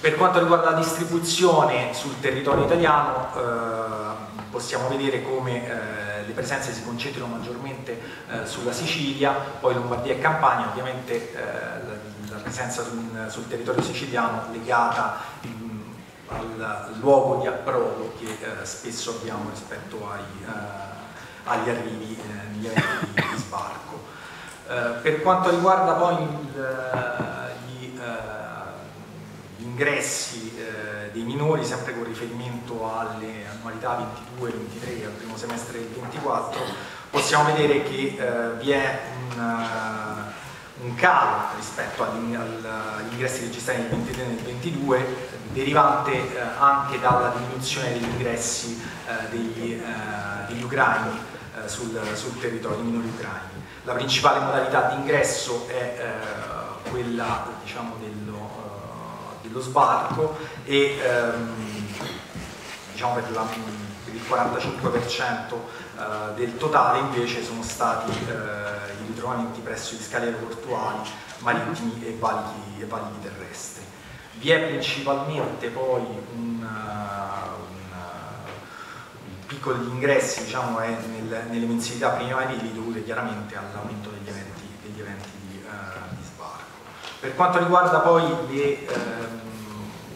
Per quanto riguarda la distribuzione sul territorio italiano, eh, possiamo vedere come eh, le presenze si concentrino maggiormente eh, sulla Sicilia, poi Lombardia e Campania, ovviamente eh, presenza sul, sul territorio siciliano legata in, mm, al luogo di approdo che eh, spesso abbiamo rispetto ai, eh, agli arrivi eh, negli eventi di, sbarco. Eh, per quanto riguarda poi il, eh, gli, gli, ingressi dei minori, sempre con riferimento alle annualità 22, 23 al primo semestre del 24, possiamo vedere che vi è un un calo rispetto agli, ingressi registrati nel 23 e nel 22 derivante eh, anche dalla diminuzione degli ingressi eh, degli, eh, degli, ucraini sul, sul, territorio, dei minori ucraini. La principale modalità di ingresso è quella diciamo, dello, dello, sbarco e ehm, diciamo, per, la, per il 45% eh, del totale invece sono stati uh, i ritrovamenti presso gli scali aeroportuali, marittimi e valichi, e valichi terrestri. Vi è principalmente poi un, uh, un, picco degli ingressi diciamo, nel, nelle mensilità primarie dovute chiaramente all'aumento degli eventi, degli eventi di, di, sbarco. Per quanto riguarda poi le ehm,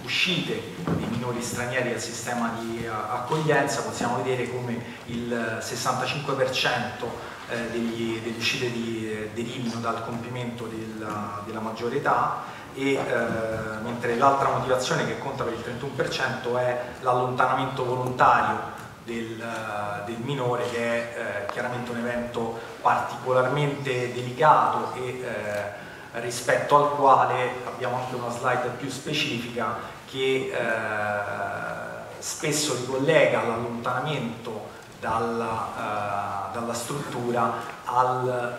uscite dei minori stranieri dal sistema di accoglienza possiamo vedere come il 65% eh, degli, delle uscite di, eh, derivino dal compimento della, della maggiore età e eh, mentre l'altra motivazione che conta per il 31% è l'allontanamento volontario del, del, minore che è eh, chiaramente un evento particolarmente delicato e eh, rispetto al quale abbiamo anche una slide più specifica che eh, spesso ricollega l'allontanamento dalla, eh, dalla, struttura al,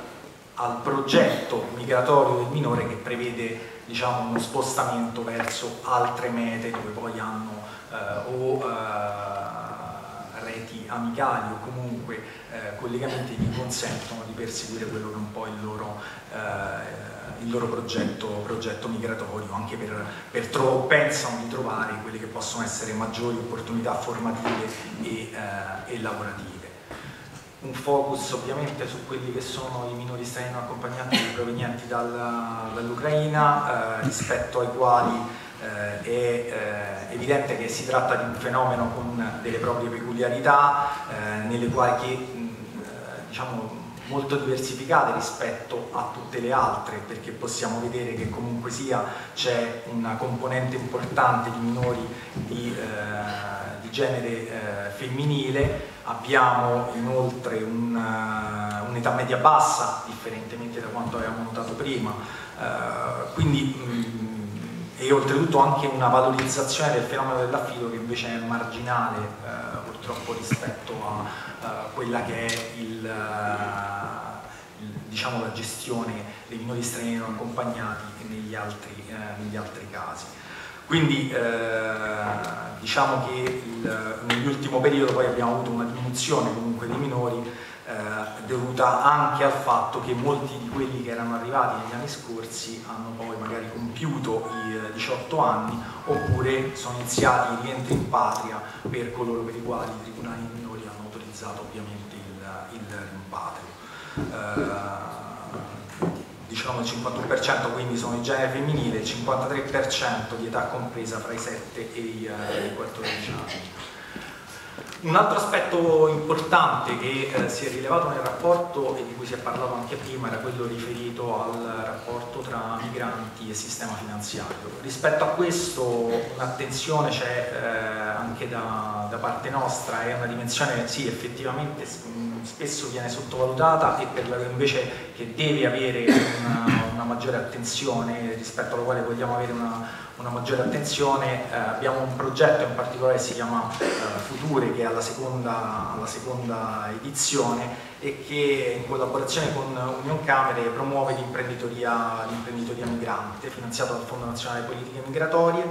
al, progetto migratorio del minore che prevede diciamo, uno spostamento verso altre mete dove poi hanno eh, o eh, amicali o comunque eh, collegamenti che gli consentono di perseguire quello che è un po' il loro eh, il loro progetto, progetto migratorio, anche per, per tro- pensano di trovare quelle che possono essere maggiori opportunità formative e, eh, e lavorative. Un focus ovviamente su quelli che sono i minori stranieri accompagnati provenienti dal, dall'Ucraina, eh, rispetto ai quali eh, è eh, evidente che si tratta di un fenomeno con delle proprie peculiarità, eh, nelle quali eh, diciamo, molto diversificate rispetto a tutte le altre perché possiamo vedere che comunque sia c'è una componente importante di minori di, eh, di genere eh, femminile, abbiamo inoltre un'età un media bassa differentemente da quanto avevamo notato prima, eh, quindi e oltretutto anche una valorizzazione del fenomeno dell'affido che invece è marginale eh, purtroppo rispetto a uh, quella che è il, uh, il, diciamo, la gestione dei minori stranieri non accompagnati negli altri, uh, negli altri casi. Quindi diciamo che il, nell'ultimo periodo poi abbiamo avuto una diminuzione comunque dei minori eh, dovuta anche al fatto che molti di quelli che erano arrivati negli anni scorsi hanno poi magari compiuto i 18 eh, anni oppure sono iniziati i rientri in patria per coloro per i quali i tribunali minori hanno autorizzato ovviamente il, il rimpatrio. Eh, diciamo il 51% quindi sono di genere femminile, il 53% di età compresa fra i 7 e i, eh, i 14 anni. Un altro aspetto importante che eh, si è rilevato nel rapporto e di cui si è parlato anche prima era quello riferito al rapporto tra migranti e sistema finanziario. Rispetto a questo un'attenzione c'è eh, anche da, da, parte nostra, è una dimensione sì effettivamente spesso viene sottovalutata e per la invece che deve avere una, una maggiore attenzione rispetto alla quale vogliamo avere una, una maggiore attenzione. Eh, abbiamo un progetto in particolare che si chiama eh, future che è alla seconda, alla seconda, edizione e che in collaborazione con Union Camere promuove l'imprenditoria, migrante finanziato dal Fondo Nazionale Politiche Migratorie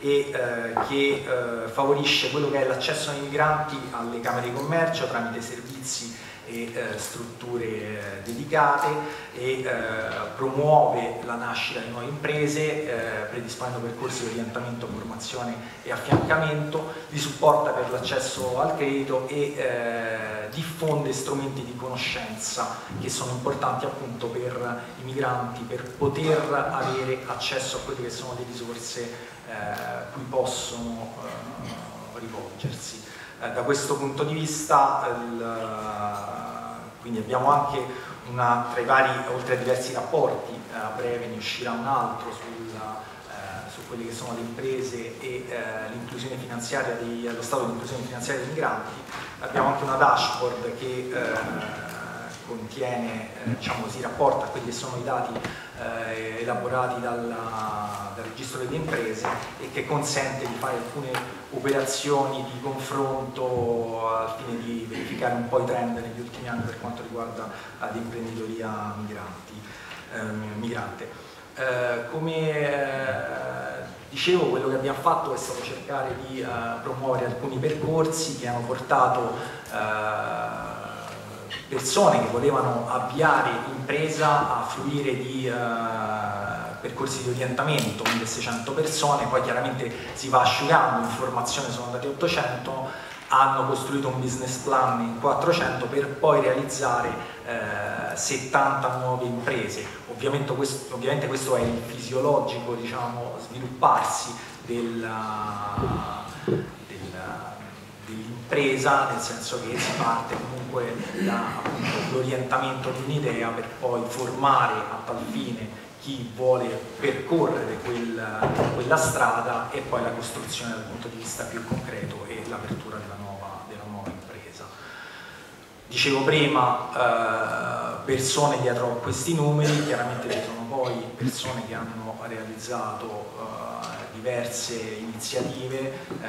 e eh, che eh, favorisce quello che è l'accesso ai migranti alle Camere di Commercio tramite servizi e eh, strutture eh, dedicate e eh, promuove la nascita di nuove imprese eh, predisponendo percorsi di orientamento, formazione e affiancamento, li supporta per l'accesso al credito e eh, diffonde strumenti di conoscenza che sono importanti appunto per i migranti per poter avere accesso a quelle che sono le risorse cui possono rivolgersi. Eh, da questo punto di vista il, quindi abbiamo anche una, tra i vari, oltre a diversi rapporti, eh, a breve ne uscirà un altro sulla, eh, su quelle che sono le imprese e eh, l'inclusione finanziaria, di, lo stato di inclusione finanziaria dei migranti, abbiamo anche una dashboard che eh, contiene, eh, diciamo, si rapporta a quelli che sono i dati eh, elaborati dalla, dal registro delle imprese e che consente di fare alcune operazioni di confronto al fine di verificare un po' i trend negli ultimi anni per quanto riguarda l'imprenditoria eh, migrante. Eh, come eh, dicevo, quello che abbiamo fatto è stato cercare di eh, promuovere alcuni percorsi che hanno portato eh, persone che volevano avviare impresa a fruire di uh, percorsi di orientamento, 1600 persone, poi chiaramente si va asciugando, informazioni sono andate 800, hanno costruito un business plan in 400 per poi realizzare eh, 70 nuove imprese. Ovviamente questo, ovviamente questo, è il fisiologico diciamo, svilupparsi della, dell'impresa, nel senso che si parte comunque dall'orientamento di un'idea per poi formare a tal fine chi vuole percorrere quel, quella strada e poi la costruzione dal punto di vista più concreto e l'apertura della nuova, della nuova impresa. Dicevo prima, eh, persone dietro a questi numeri, chiaramente ci sono poi persone che hanno realizzato eh, diverse iniziative eh,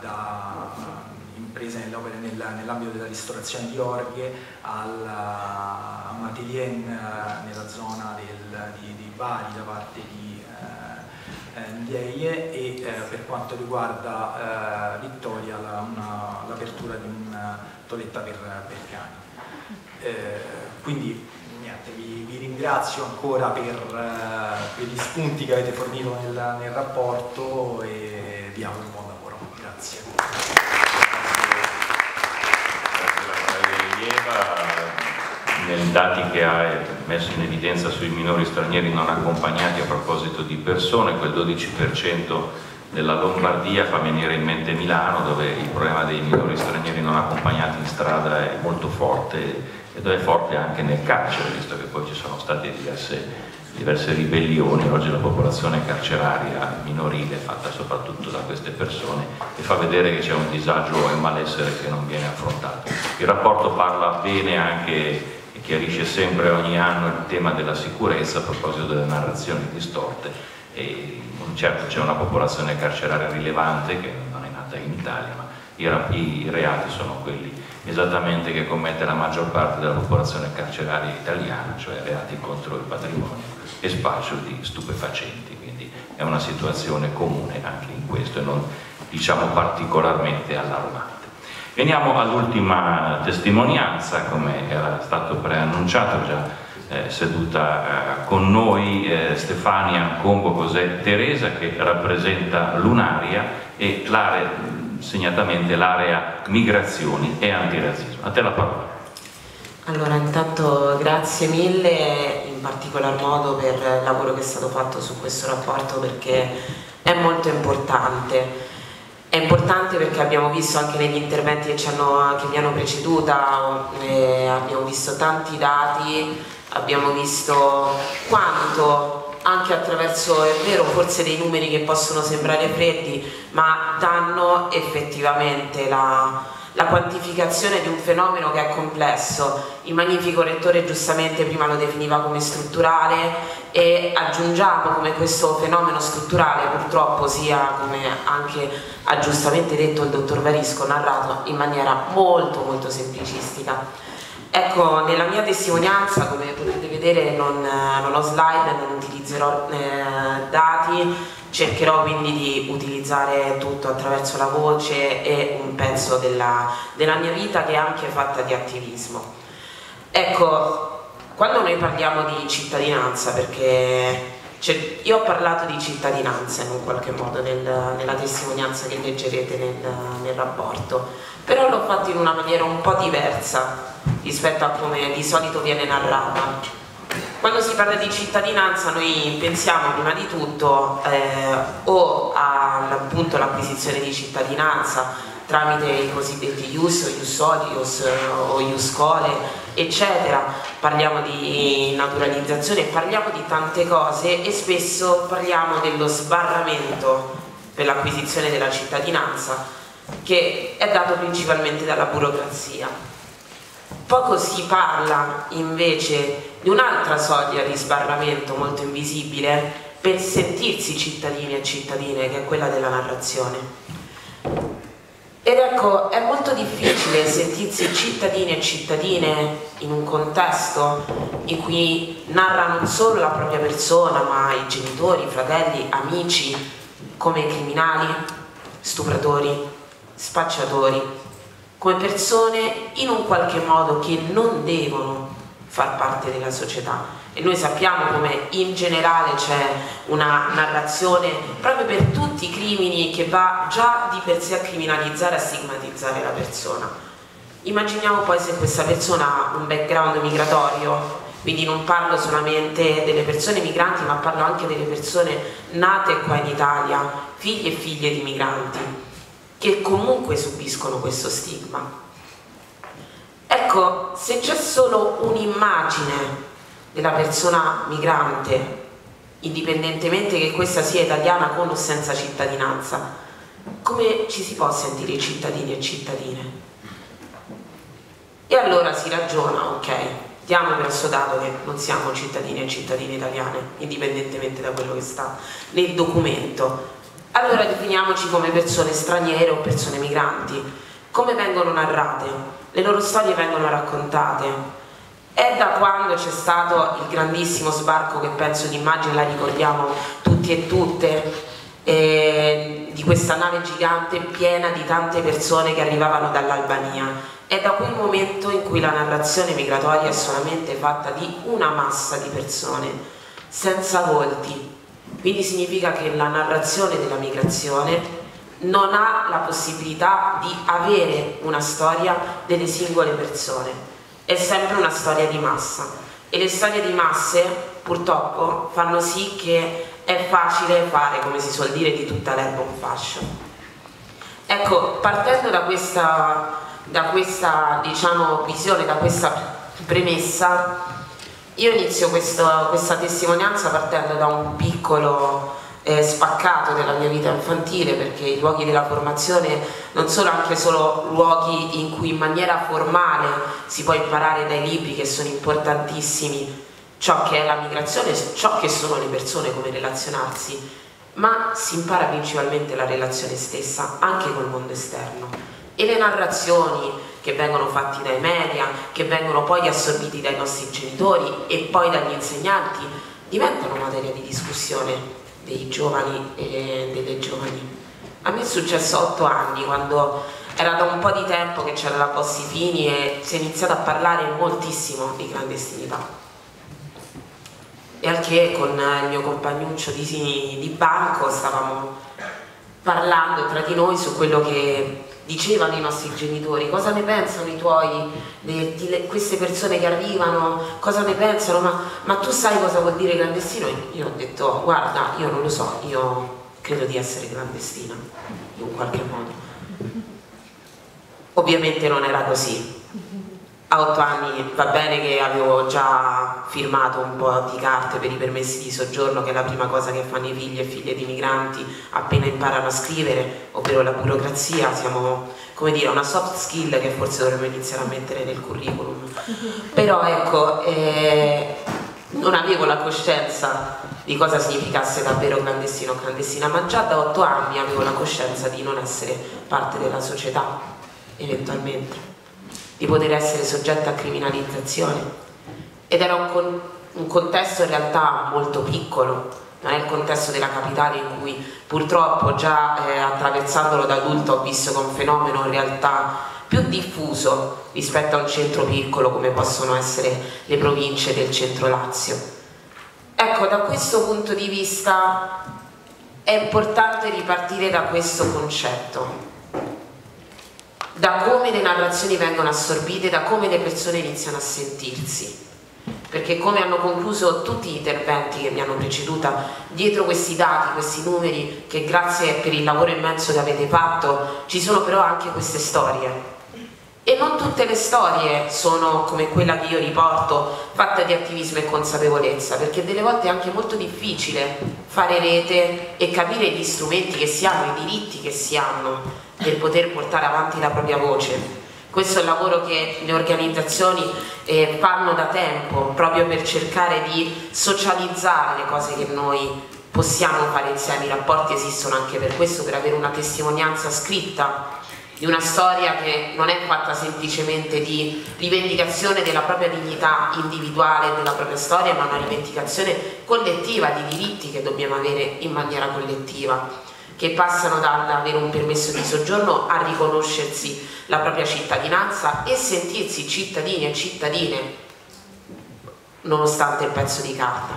da imprese nell'ambito della ristorazione di orghe alla, a un atelier in, nella zona del, di, di, Bari da parte di eh, Ndieie e eh, per quanto riguarda eh, Vittoria l'apertura di una toletta per, per cani. Eh, quindi niente, vi, vi, ringrazio ancora per, eh, per, gli spunti che avete fornito nel, nel rapporto e vi auguro buon lavoro. Grazie. Nei dati che ha messo in evidenza sui minori stranieri non accompagnati a proposito di persone, quel 12% della Lombardia fa venire in mente Milano dove il problema dei minori stranieri non accompagnati in strada è molto forte ed è forte anche nel carcere, visto che poi ci sono state diverse, diverse ribellioni, oggi la popolazione carceraria minorile è fatta soprattutto da queste persone e fa vedere che c'è un disagio e un malessere che non viene affrontato. Il rapporto parla bene anche chiarisce sempre ogni anno il tema della sicurezza a proposito delle narrazioni distorte. E certo c'è una popolazione carceraria rilevante che non è nata in Italia ma i, i reati sono quelli esattamente che commette la maggior parte della popolazione carceraria italiana, cioè reati contro il patrimonio e spaccio di stupefacenti, quindi è una situazione comune anche in questo e non diciamo particolarmente allarmante. Veniamo all'ultima testimonianza, come era stato preannunciato già eh, seduta eh, con noi eh, Stefania Combo Cosè Teresa che rappresenta l'Unaria e segnatamente l'area migrazioni e antirazzismo. A te la parola. Allora, intanto grazie mille, in particolar modo per il lavoro che è stato fatto su questo rapporto perché è molto importante. È importante perché abbiamo visto anche negli interventi che, hanno, che mi hanno preceduta, eh, abbiamo visto tanti dati, abbiamo visto quanto anche attraverso, è vero, forse dei numeri che possono sembrare freddi, ma danno effettivamente la, la quantificazione di un fenomeno che è complesso. Il magnifico rettore giustamente prima lo definiva come strutturale e aggiungiamo come questo fenomeno strutturale purtroppo sia, come anche ha giustamente detto il dottor Varisco, narrato in maniera molto molto semplicistica. Ecco, nella mia testimonianza, come potete vedere, non, non ho slide, non utilizzerò eh, dati, cercherò quindi di utilizzare tutto attraverso la voce e un pezzo della, della mia vita che è anche fatta di attivismo. Ecco, quando noi parliamo di cittadinanza, perché io ho parlato di cittadinanza in un qualche modo nel, nella testimonianza che leggerete nel, nel rapporto, però l'ho fatto in una maniera un po' diversa rispetto a come di solito viene narrata. Quando si parla di cittadinanza noi pensiamo prima di tutto eh, o all'acquisizione di cittadinanza tramite i cosiddetti ius, ius odius o ius cole, eccetera. Parliamo di naturalizzazione, parliamo di tante cose e spesso parliamo dello sbarramento per l'acquisizione della cittadinanza che è dato principalmente dalla burocrazia. Poco si parla invece di un'altra soglia di sbarramento molto invisibile per sentirsi cittadini e cittadine, che è quella della narrazione. Ed ecco, è molto difficile sentirsi cittadini e cittadine in un contesto in cui narra non solo la propria persona, ma i genitori, i fratelli, amici, come criminali, stupratori, spacciatori, come persone in un qualche modo che non devono far parte della società e noi sappiamo come in generale c'è una narrazione proprio per tutti i crimini che va già di per sé a criminalizzare, a stigmatizzare la persona. Immaginiamo poi se questa persona ha un background migratorio, quindi non parlo solamente delle persone migranti ma parlo anche delle persone nate qua in Italia, figli e figlie di migranti che comunque subiscono questo stigma. Ecco, se c'è solo un'immagine della persona migrante, indipendentemente che questa sia italiana con o senza cittadinanza, come ci si può sentire cittadini e cittadine? E allora si ragiona, ok, diamo per assodato che non siamo cittadini e cittadine italiane, indipendentemente da quello che sta nel documento, allora definiamoci come persone straniere o persone migranti. Come vengono narrate? Le loro storie vengono raccontate. È da quando c'è stato il grandissimo sbarco che penso di immagine la ricordiamo tutti e tutte, eh, di questa nave gigante piena di tante persone che arrivavano dall'Albania. È da quel momento in cui la narrazione migratoria è solamente fatta di una massa di persone, senza volti, quindi significa che la narrazione della migrazione non ha la possibilità di avere una storia delle singole persone, è sempre una storia di massa e le storie di masse purtroppo fanno sì che è facile fare, come si suol dire, di tutta l'erba un fascio. Ecco, partendo da questa, da questa diciamo, visione, da questa premessa, io inizio questo, questa testimonianza partendo da un piccolo eh, spaccato della mia vita infantile perché i luoghi della formazione non sono anche solo luoghi in cui in maniera formale si può imparare dai libri che sono importantissimi ciò che è la migrazione, ciò che sono le persone, come relazionarsi, ma si impara principalmente la relazione stessa anche col mondo esterno. E le narrazioni che vengono fatti dai media, che vengono poi assorbiti dai nostri genitori e poi dagli insegnanti, diventano materia di discussione dei giovani e delle giovani. A me è successo a otto anni, quando era da un po' di tempo che c'era la Bossi Fini e si è iniziato a parlare moltissimo di clandestinità. E anche con il mio compagnuccio di, di banco stavamo parlando tra di noi su quello che dicevano i nostri genitori, cosa ne pensano i tuoi, di, di queste persone che arrivano, cosa ne pensano, ma, ma, tu sai cosa vuol dire clandestino? Io ho detto, guarda, io non lo so, io credo di essere clandestina, in qualche modo. Ovviamente non era così, a otto anni va bene che avevo già firmato un po' di carte per i permessi di soggiorno che è la prima cosa che fanno i figli e figlie di migranti appena imparano a scrivere ovvero la burocrazia siamo come dire, una soft skill che forse dovremmo iniziare a mettere nel curriculum. Però ecco, eh, non avevo la coscienza di cosa significasse davvero clandestino o clandestina, ma già da otto anni avevo la coscienza di non essere parte della società, eventualmente, di poter essere soggetta a criminalizzazione. Ed era un, con, un contesto in realtà molto piccolo, non è il contesto della capitale in cui purtroppo già eh, attraversandolo da adulto ho visto che è un fenomeno in realtà più diffuso rispetto a un centro piccolo come possono essere le province del centro Lazio. Ecco, da questo punto di vista è importante ripartire da questo concetto, da come le narrazioni vengono assorbite, da come le persone iniziano a sentirsi perché come hanno concluso tutti gli interventi che mi hanno preceduta, dietro questi dati, questi numeri, che grazie per il lavoro immenso che avete fatto, ci sono però anche queste storie. E non tutte le storie sono come quella che io riporto, fatte di attivismo e consapevolezza, perché delle volte è anche molto difficile fare rete e capire gli strumenti che si hanno, i diritti che si hanno per poter portare avanti la propria voce. Questo è il lavoro che le organizzazioni eh, fanno da tempo proprio per cercare di socializzare le cose che noi possiamo fare insieme. I rapporti esistono anche per questo, per avere una testimonianza scritta di una storia che non è fatta semplicemente di rivendicazione della propria dignità individuale, della propria storia, ma una rivendicazione collettiva di diritti che dobbiamo avere in maniera collettiva che passano dall'avere un permesso di soggiorno a riconoscersi la propria cittadinanza e sentirsi cittadini e cittadine nonostante il pezzo di carta.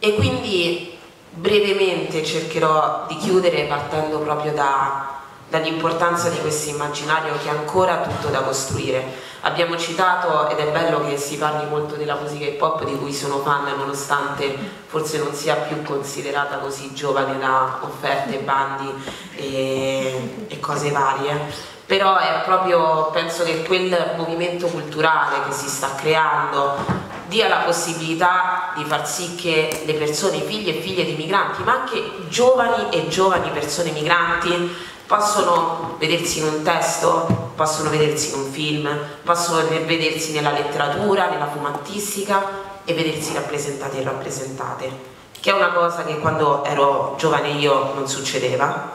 E quindi brevemente cercherò di chiudere partendo proprio da dall'importanza di questo immaginario che è ancora tutto da costruire. Abbiamo citato, ed è bello che si parli molto della musica hip hop di cui sono fan nonostante forse non sia più considerata così giovane da offerte, bandi e, e cose varie però è proprio, penso che quel movimento culturale che si sta creando dia la possibilità di far sì che le persone, figli e figlie di migranti, ma anche giovani e giovani persone migranti possono vedersi in un testo, possono vedersi in un film, possono vedersi nella letteratura, nella fumattistica e vedersi rappresentati e rappresentate, che è una cosa che quando ero giovane io non succedeva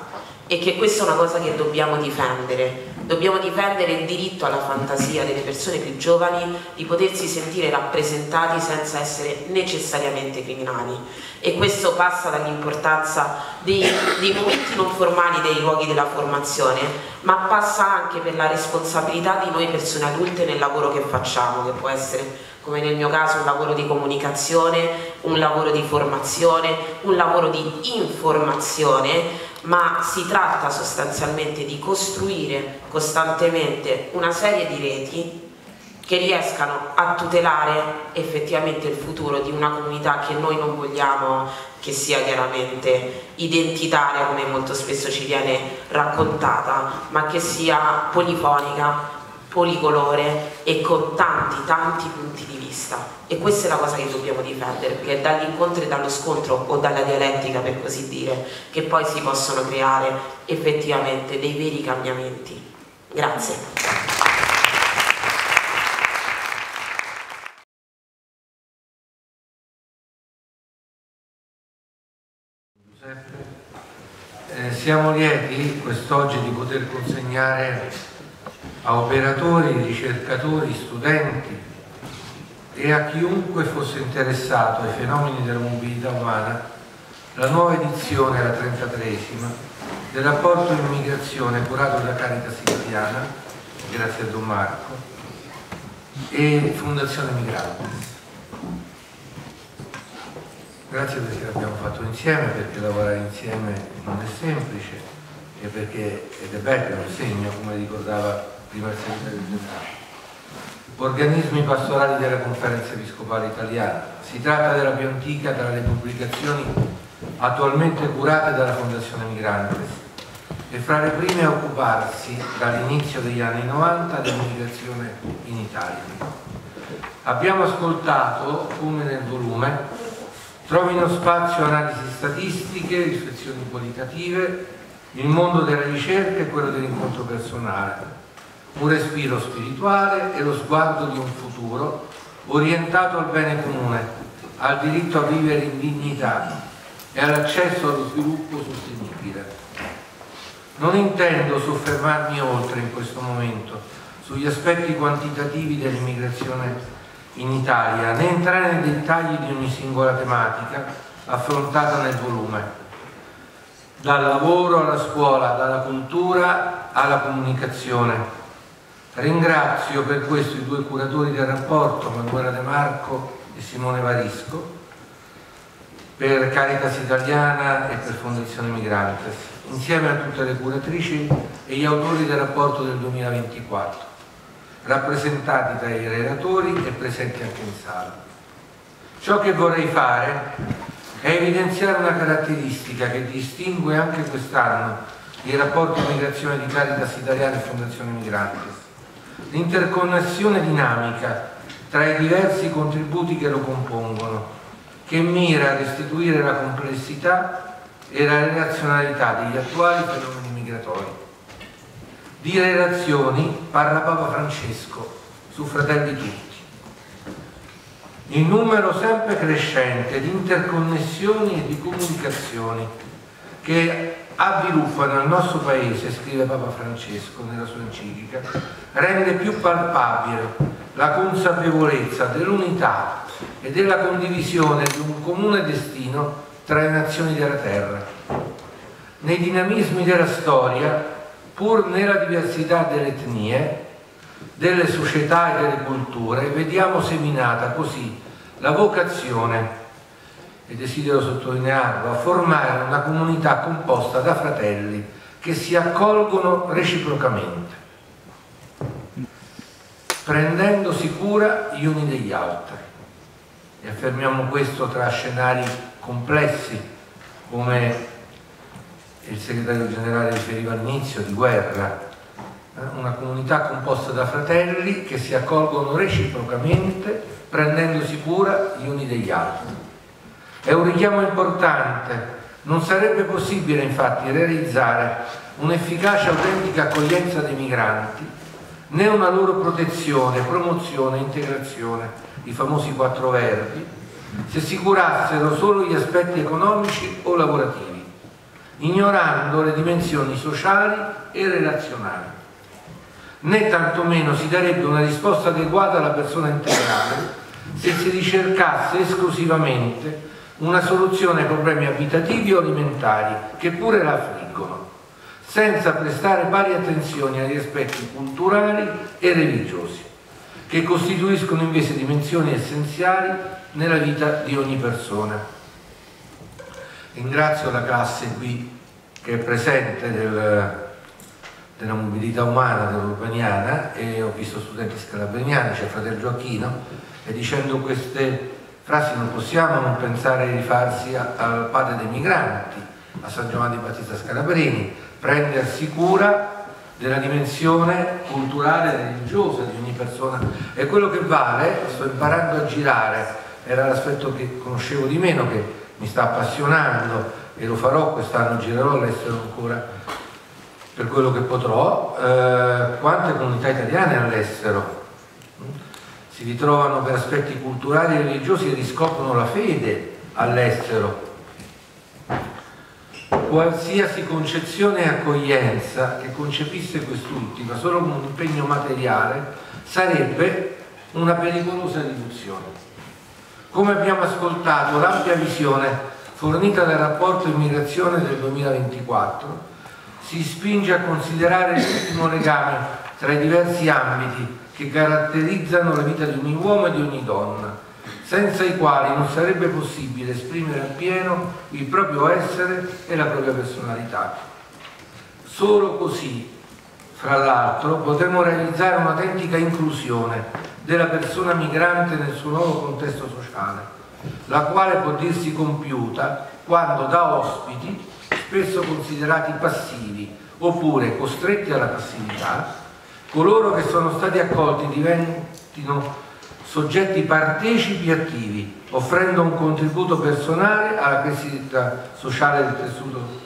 e che questa è una cosa che dobbiamo difendere. Dobbiamo difendere il diritto alla fantasia delle persone più giovani di potersi sentire rappresentati senza essere necessariamente criminali. E questo passa dall'importanza dei, dei, momenti non formali dei luoghi della formazione, ma passa anche per la responsabilità di noi persone adulte nel lavoro che facciamo, che può essere come nel mio caso un lavoro di comunicazione, un lavoro di formazione, un lavoro di informazione, ma si tratta sostanzialmente di costruire costantemente una serie di reti che riescano a tutelare effettivamente il futuro di una comunità che noi non vogliamo che sia chiaramente identitaria come molto spesso ci viene raccontata, ma che sia polifonica, policolore e con tanti tanti punti di vista e questa è la cosa che dobbiamo difendere perché è dall'incontro e dallo scontro o dalla dialettica per così dire che poi si possono creare effettivamente dei veri cambiamenti. Grazie. Eh, siamo lieti quest'oggi di poter consegnare a operatori, ricercatori, studenti e a chiunque fosse interessato ai fenomeni della mobilità umana la nuova edizione, la 33esima, del rapporto immigrazione curato da Caritas Italiana, grazie a Don Marco, e Fondazione Migrantes. Grazie perché l'abbiamo fatto insieme, perché lavorare insieme non è semplice e perché, ed è bello, è un segno, come ricordava Organismi pastorali della Conferenza Episcopale Italiana. Si tratta della più antica tra le pubblicazioni attualmente curate dalla Fondazione Migrantes e fra le prime a occuparsi dall'inizio degli anni 90 dell'immigrazione in Italia. Abbiamo ascoltato, come nel volume, Trovino spazio analisi statistiche, riflessioni qualitative il mondo della ricerca e quello dell'incontro personale, un respiro spirituale e lo sguardo di un futuro orientato al bene comune, al diritto a vivere in dignità e all'accesso allo sviluppo sostenibile. Non intendo soffermarmi oltre in questo momento sugli aspetti quantitativi dell'immigrazione in Italia, né entrare nei dettagli di ogni singola tematica affrontata nel volume, dal lavoro alla scuola, dalla cultura alla comunicazione. Ringrazio per questo i due curatori del rapporto, Manuela De Marco e Simone Varisco, per Caritas Italiana e per Fondazione Migrantes, insieme a tutte le curatrici e gli autori del rapporto del 2024, rappresentati dai relatori e presenti anche in sala. Ciò che vorrei fare è evidenziare una caratteristica che distingue anche quest'anno i rapporti di migrazione di Caritas Italiana e Fondazione Migrantes. L'interconnessione dinamica tra i diversi contributi che lo compongono, che mira a restituire la complessità e la relazionalità degli attuali fenomeni migratori. Di relazioni parla Papa Francesco su Fratelli Tutti il numero sempre crescente di interconnessioni e di comunicazioni che avviluppano il nostro Paese, scrive Papa Francesco nella sua enciclica, rende più palpabile la consapevolezza dell'unità e della condivisione di un comune destino tra le nazioni della Terra. Nei dinamismi della storia, pur nella diversità delle etnie, delle società e delle culture, vediamo seminata così la vocazione, e desidero sottolinearlo, a formare una comunità composta da fratelli che si accolgono reciprocamente, prendendosi cura gli uni degli altri. E affermiamo questo tra scenari complessi, come il segretario generale riferiva all'inizio, di guerra, eh, una comunità composta da fratelli che si accolgono reciprocamente prendendosi cura gli uni degli altri. È un richiamo importante, non sarebbe possibile infatti realizzare un'efficace autentica accoglienza dei migranti, né una loro protezione, promozione, integrazione, i famosi quattro verbi, se si curassero solo gli aspetti economici o lavorativi, ignorando le dimensioni sociali e relazionali. Né tantomeno si darebbe una risposta adeguata alla persona integrale se si ricercasse esclusivamente una soluzione ai problemi abitativi o alimentari che pure la affliggono, senza prestare pari attenzione agli aspetti culturali e religiosi, che costituiscono invece dimensioni essenziali nella vita di ogni persona. Ringrazio la classe qui che è presente del, della mobilità umana dell'Urbaniana e ho visto studenti scalabriniani, c'è fratello Gioacchino, e dicendo queste frasi non possiamo non pensare di rifarsi al padre dei migranti, a San Giovanni Battista Scalabrini, prendersi cura della dimensione culturale e religiosa di ogni persona. E quello che vale, sto imparando a girare, era l'aspetto che conoscevo di meno, che mi sta appassionando e lo farò, quest'anno girerò all'estero ancora per quello che potrò, eh, quante comunità italiane all'estero si ritrovano per aspetti culturali e religiosi e riscoprono la fede all'estero. Qualsiasi concezione e accoglienza che concepisse quest'ultima solo come un impegno materiale sarebbe una pericolosa riduzione. Come abbiamo ascoltato, l'ampia visione fornita dal rapporto immigrazione del 2024 si spinge a considerare l'ultimo legame tra i diversi ambiti che caratterizzano la vita di ogni uomo e di ogni donna, senza i quali non sarebbe possibile esprimere appieno il proprio essere e la propria personalità. Solo così, fra l'altro, potremo realizzare un'autentica inclusione della persona migrante nel suo nuovo contesto sociale, la quale può dirsi compiuta quando da ospiti, spesso considerati passivi oppure costretti alla passività, coloro che sono stati accolti diventino soggetti partecipi attivi, offrendo un contributo personale alla crescita sociale del tessuto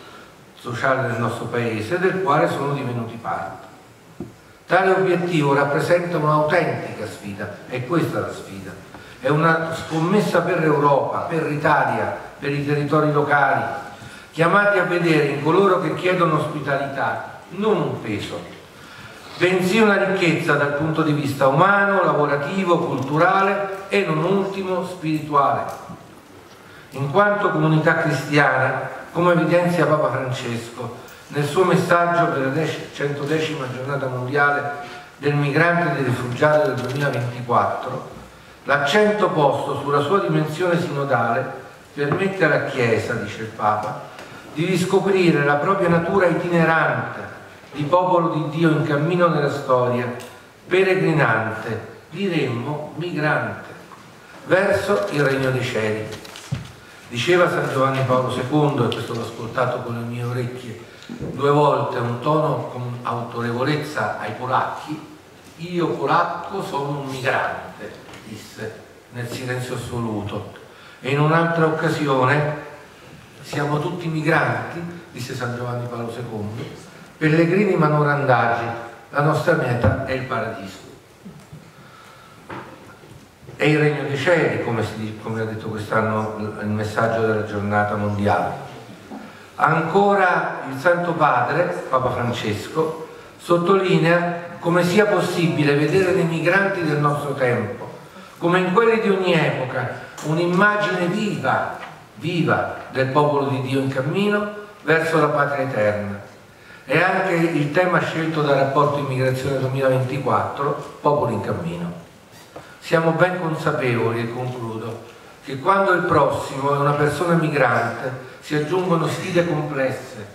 sociale del nostro paese del quale sono divenuti parte. Tale obiettivo rappresenta un'autentica sfida, è questa la sfida, è una scommessa per l'Europa, per l'Italia, per i territori locali, chiamati a vedere in coloro che chiedono ospitalità non un peso, bensì una ricchezza dal punto di vista umano, lavorativo, culturale e non ultimo spirituale. In quanto comunità cristiana, come evidenzia Papa Francesco nel suo messaggio per la 110 giornata mondiale del migrante e del rifugiato del 2024, l'accento posto sulla sua dimensione sinodale permette alla Chiesa, dice il Papa, di riscoprire la propria natura itinerante di popolo di Dio in cammino nella storia, peregrinante, diremmo migrante, verso il regno dei cieli. Diceva San Giovanni Paolo II, e questo l'ho ascoltato con le mie orecchie due volte, un tono con autorevolezza ai polacchi, io polacco sono un migrante, disse nel silenzio assoluto. E in un'altra occasione, siamo tutti migranti, disse San Giovanni Paolo II, pellegrini ma non randagi, la nostra meta è il paradiso. È il regno dei cieli, come, si, come ha detto quest'anno il messaggio della giornata mondiale. Ancora il Santo Padre, Papa Francesco, sottolinea come sia possibile vedere nei migranti del nostro tempo, come in quelli di ogni epoca, un'immagine viva, viva del popolo di Dio in cammino verso la patria eterna. E anche il tema scelto dal rapporto Immigrazione 2024, Popolo in cammino. Siamo ben consapevoli, e concludo, che quando il prossimo è una persona migrante si aggiungono sfide complesse,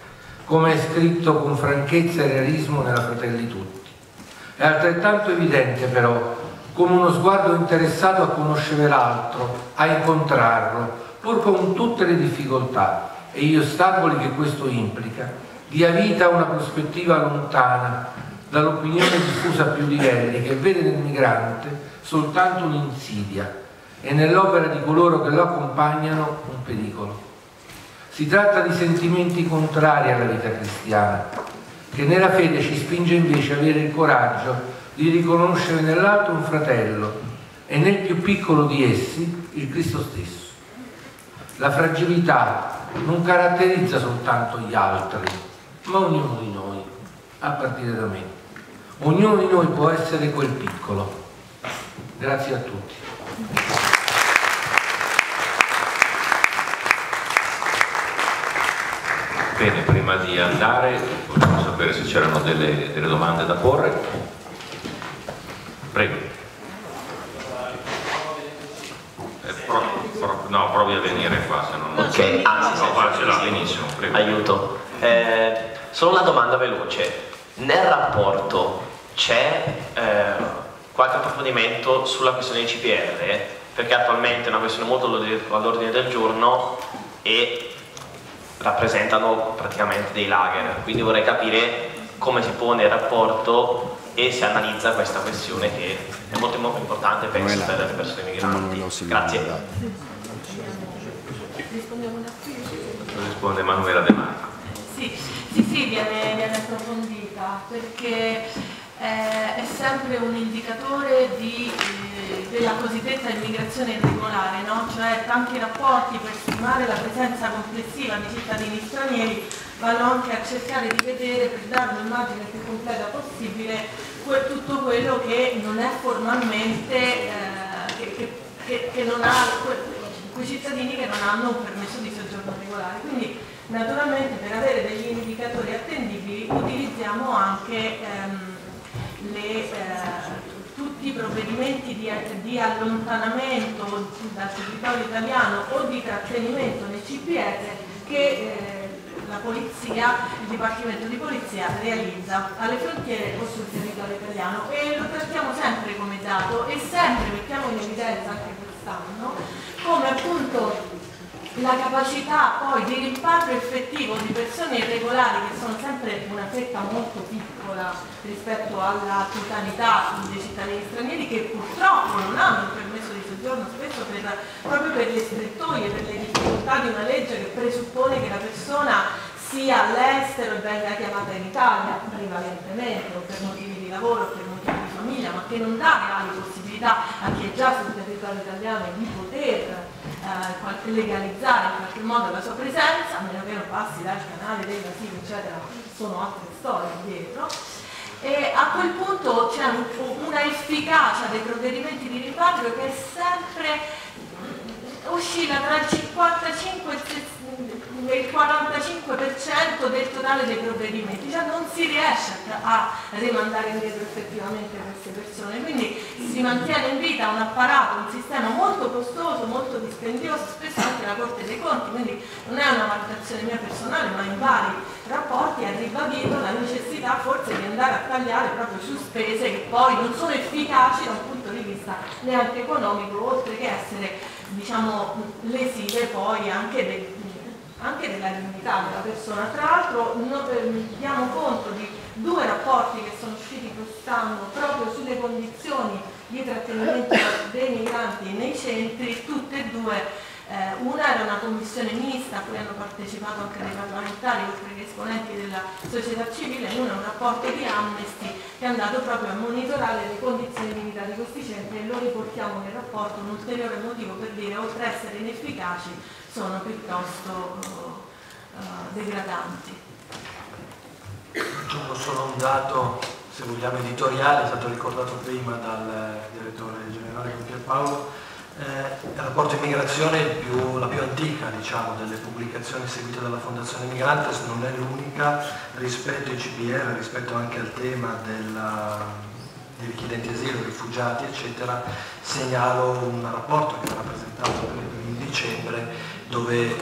come è scritto con franchezza e realismo nella Fratelli Tutti. È altrettanto evidente però come uno sguardo interessato a conoscere l'altro, a incontrarlo, pur con tutte le difficoltà e gli ostacoli che questo implica, dia vita a una prospettiva lontana dall'opinione diffusa a più livelli che vede nel migrante soltanto un'insidia e nell'opera di coloro che lo accompagnano un pericolo. Si tratta di sentimenti contrari alla vita cristiana, che nella fede ci spinge invece a avere il coraggio di riconoscere nell'altro un fratello e nel più piccolo di essi il Cristo stesso. La fragilità non caratterizza soltanto gli altri, ma ognuno di noi, a partire da me. Ognuno di noi può essere quel piccolo. Grazie a tutti. Bene, prima di andare volevo sapere se c'erano delle, delle domande da porre. Prego. Eh, pro, pro, no, provi a venire qua, se non... Ok, ah, sì, no, sì, qua ce l'ha, benissimo, prego. Aiuto. Eh, solo una domanda veloce. Nel rapporto c'è eh, qualche approfondimento sulla questione dei CPR? Perché attualmente è una questione molto all'ordine del giorno e rappresentano praticamente dei lager, quindi vorrei capire come si pone il rapporto e si analizza questa questione che è molto, molto importante penso per le persone migranti. Grazie. Risponde Emanuela De Marco. Sì, sì, sì viene, viene approfondita perché eh, è sempre un indicatore di, eh, della cosiddetta immigrazione irregolare, no? cioè tanti rapporti per stimare la presenza complessiva di cittadini stranieri vanno anche a cercare di vedere per dare un'immagine più completa possibile que tutto quello che non è formalmente, eh, che, che, che, che, non ha, quei cittadini che non hanno un permesso di soggiorno regolare. Quindi naturalmente per avere degli indicatori attendibili utilizziamo anche ehm, le, eh, tutti i provvedimenti di, di, allontanamento dal territorio italiano o di trattenimento nei CPR che eh, la polizia, il Dipartimento di Polizia realizza alle frontiere o sul territorio italiano e lo trattiamo sempre come dato e sempre mettiamo in evidenza anche quest'anno come appunto la capacità poi di rimpatrio effettivo di persone irregolari che sono sempre una fetta molto piccola rispetto alla totalità dei cittadini stranieri che purtroppo non hanno il permesso di soggiorno spesso per, proprio per le strettoie, per le difficoltà di una legge che presuppone che la persona sia all'estero e venga chiamata in Italia prevalentemente o per motivi di lavoro o per motivi di famiglia, ma che non dà reali possibilità a chi è già sul territorio italiano di poter eh, legalizzare in qualche modo la sua presenza, a meno che non passi dal canale dei vasili, eccetera, sono altre storie dietro. E a quel punto c'è un, una efficacia dei provvedimenti di rimpatrio che è sempre oscilla tra il 55 e il 60 il 45% del totale dei provvedimenti, cioè non si riesce a rimandare indietro effettivamente queste persone, quindi si mantiene in vita un apparato, un sistema molto costoso, molto dispendioso, spesso anche la Corte dei Conti, quindi non è una valutazione mia personale, ma in vari rapporti ha ribadito la necessità forse di andare a tagliare proprio su spese che poi non sono efficaci da un punto di vista neanche economico, oltre che essere diciamo, lesive poi anche del anche della dignità della persona. Tra l'altro eh, diamo conto di due rapporti che sono usciti quest'anno proprio sulle condizioni di trattenimento dei migranti nei centri, tutte e due eh, una era una commissione mista a cui hanno partecipato anche dei parlamentari oltre che esponenti della società civile e una è un rapporto di Amnesty che è andato proprio a monitorare le condizioni di vita di questi centri e lo riportiamo nel rapporto, un ulteriore motivo per dire oltre a essere inefficaci sono piuttosto uh, degradanti. Aggiungo solo un dato, se vogliamo editoriale, è stato ricordato prima dal direttore generale Pierpaolo, eh, il rapporto immigrazione è più, la più antica diciamo, delle pubblicazioni seguite dalla Fondazione Migrantes, non è l'unica rispetto ai CPR, rispetto anche al tema della, dei richiedenti asilo, rifugiati eccetera, segnalo un rapporto che verrà presentato in dicembre dove eh,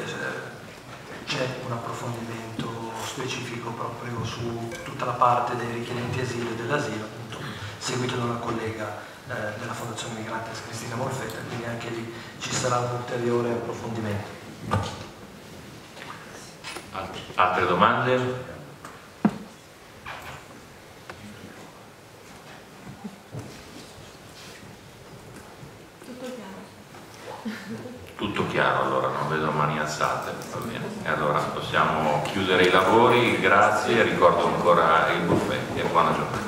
c'è un approfondimento specifico proprio su tutta la parte dei richiedenti asilo e dell'asilo, appunto, seguito da una collega eh, della Fondazione Migrante Cristina Morfetta, quindi anche lì ci sarà un ulteriore approfondimento. Altre domande? Tutto chiaro. Tutto chiaro, allora non vedo mani alzate, va bene. E allora possiamo chiudere i lavori, grazie, ricordo ancora il buffet e buona giornata.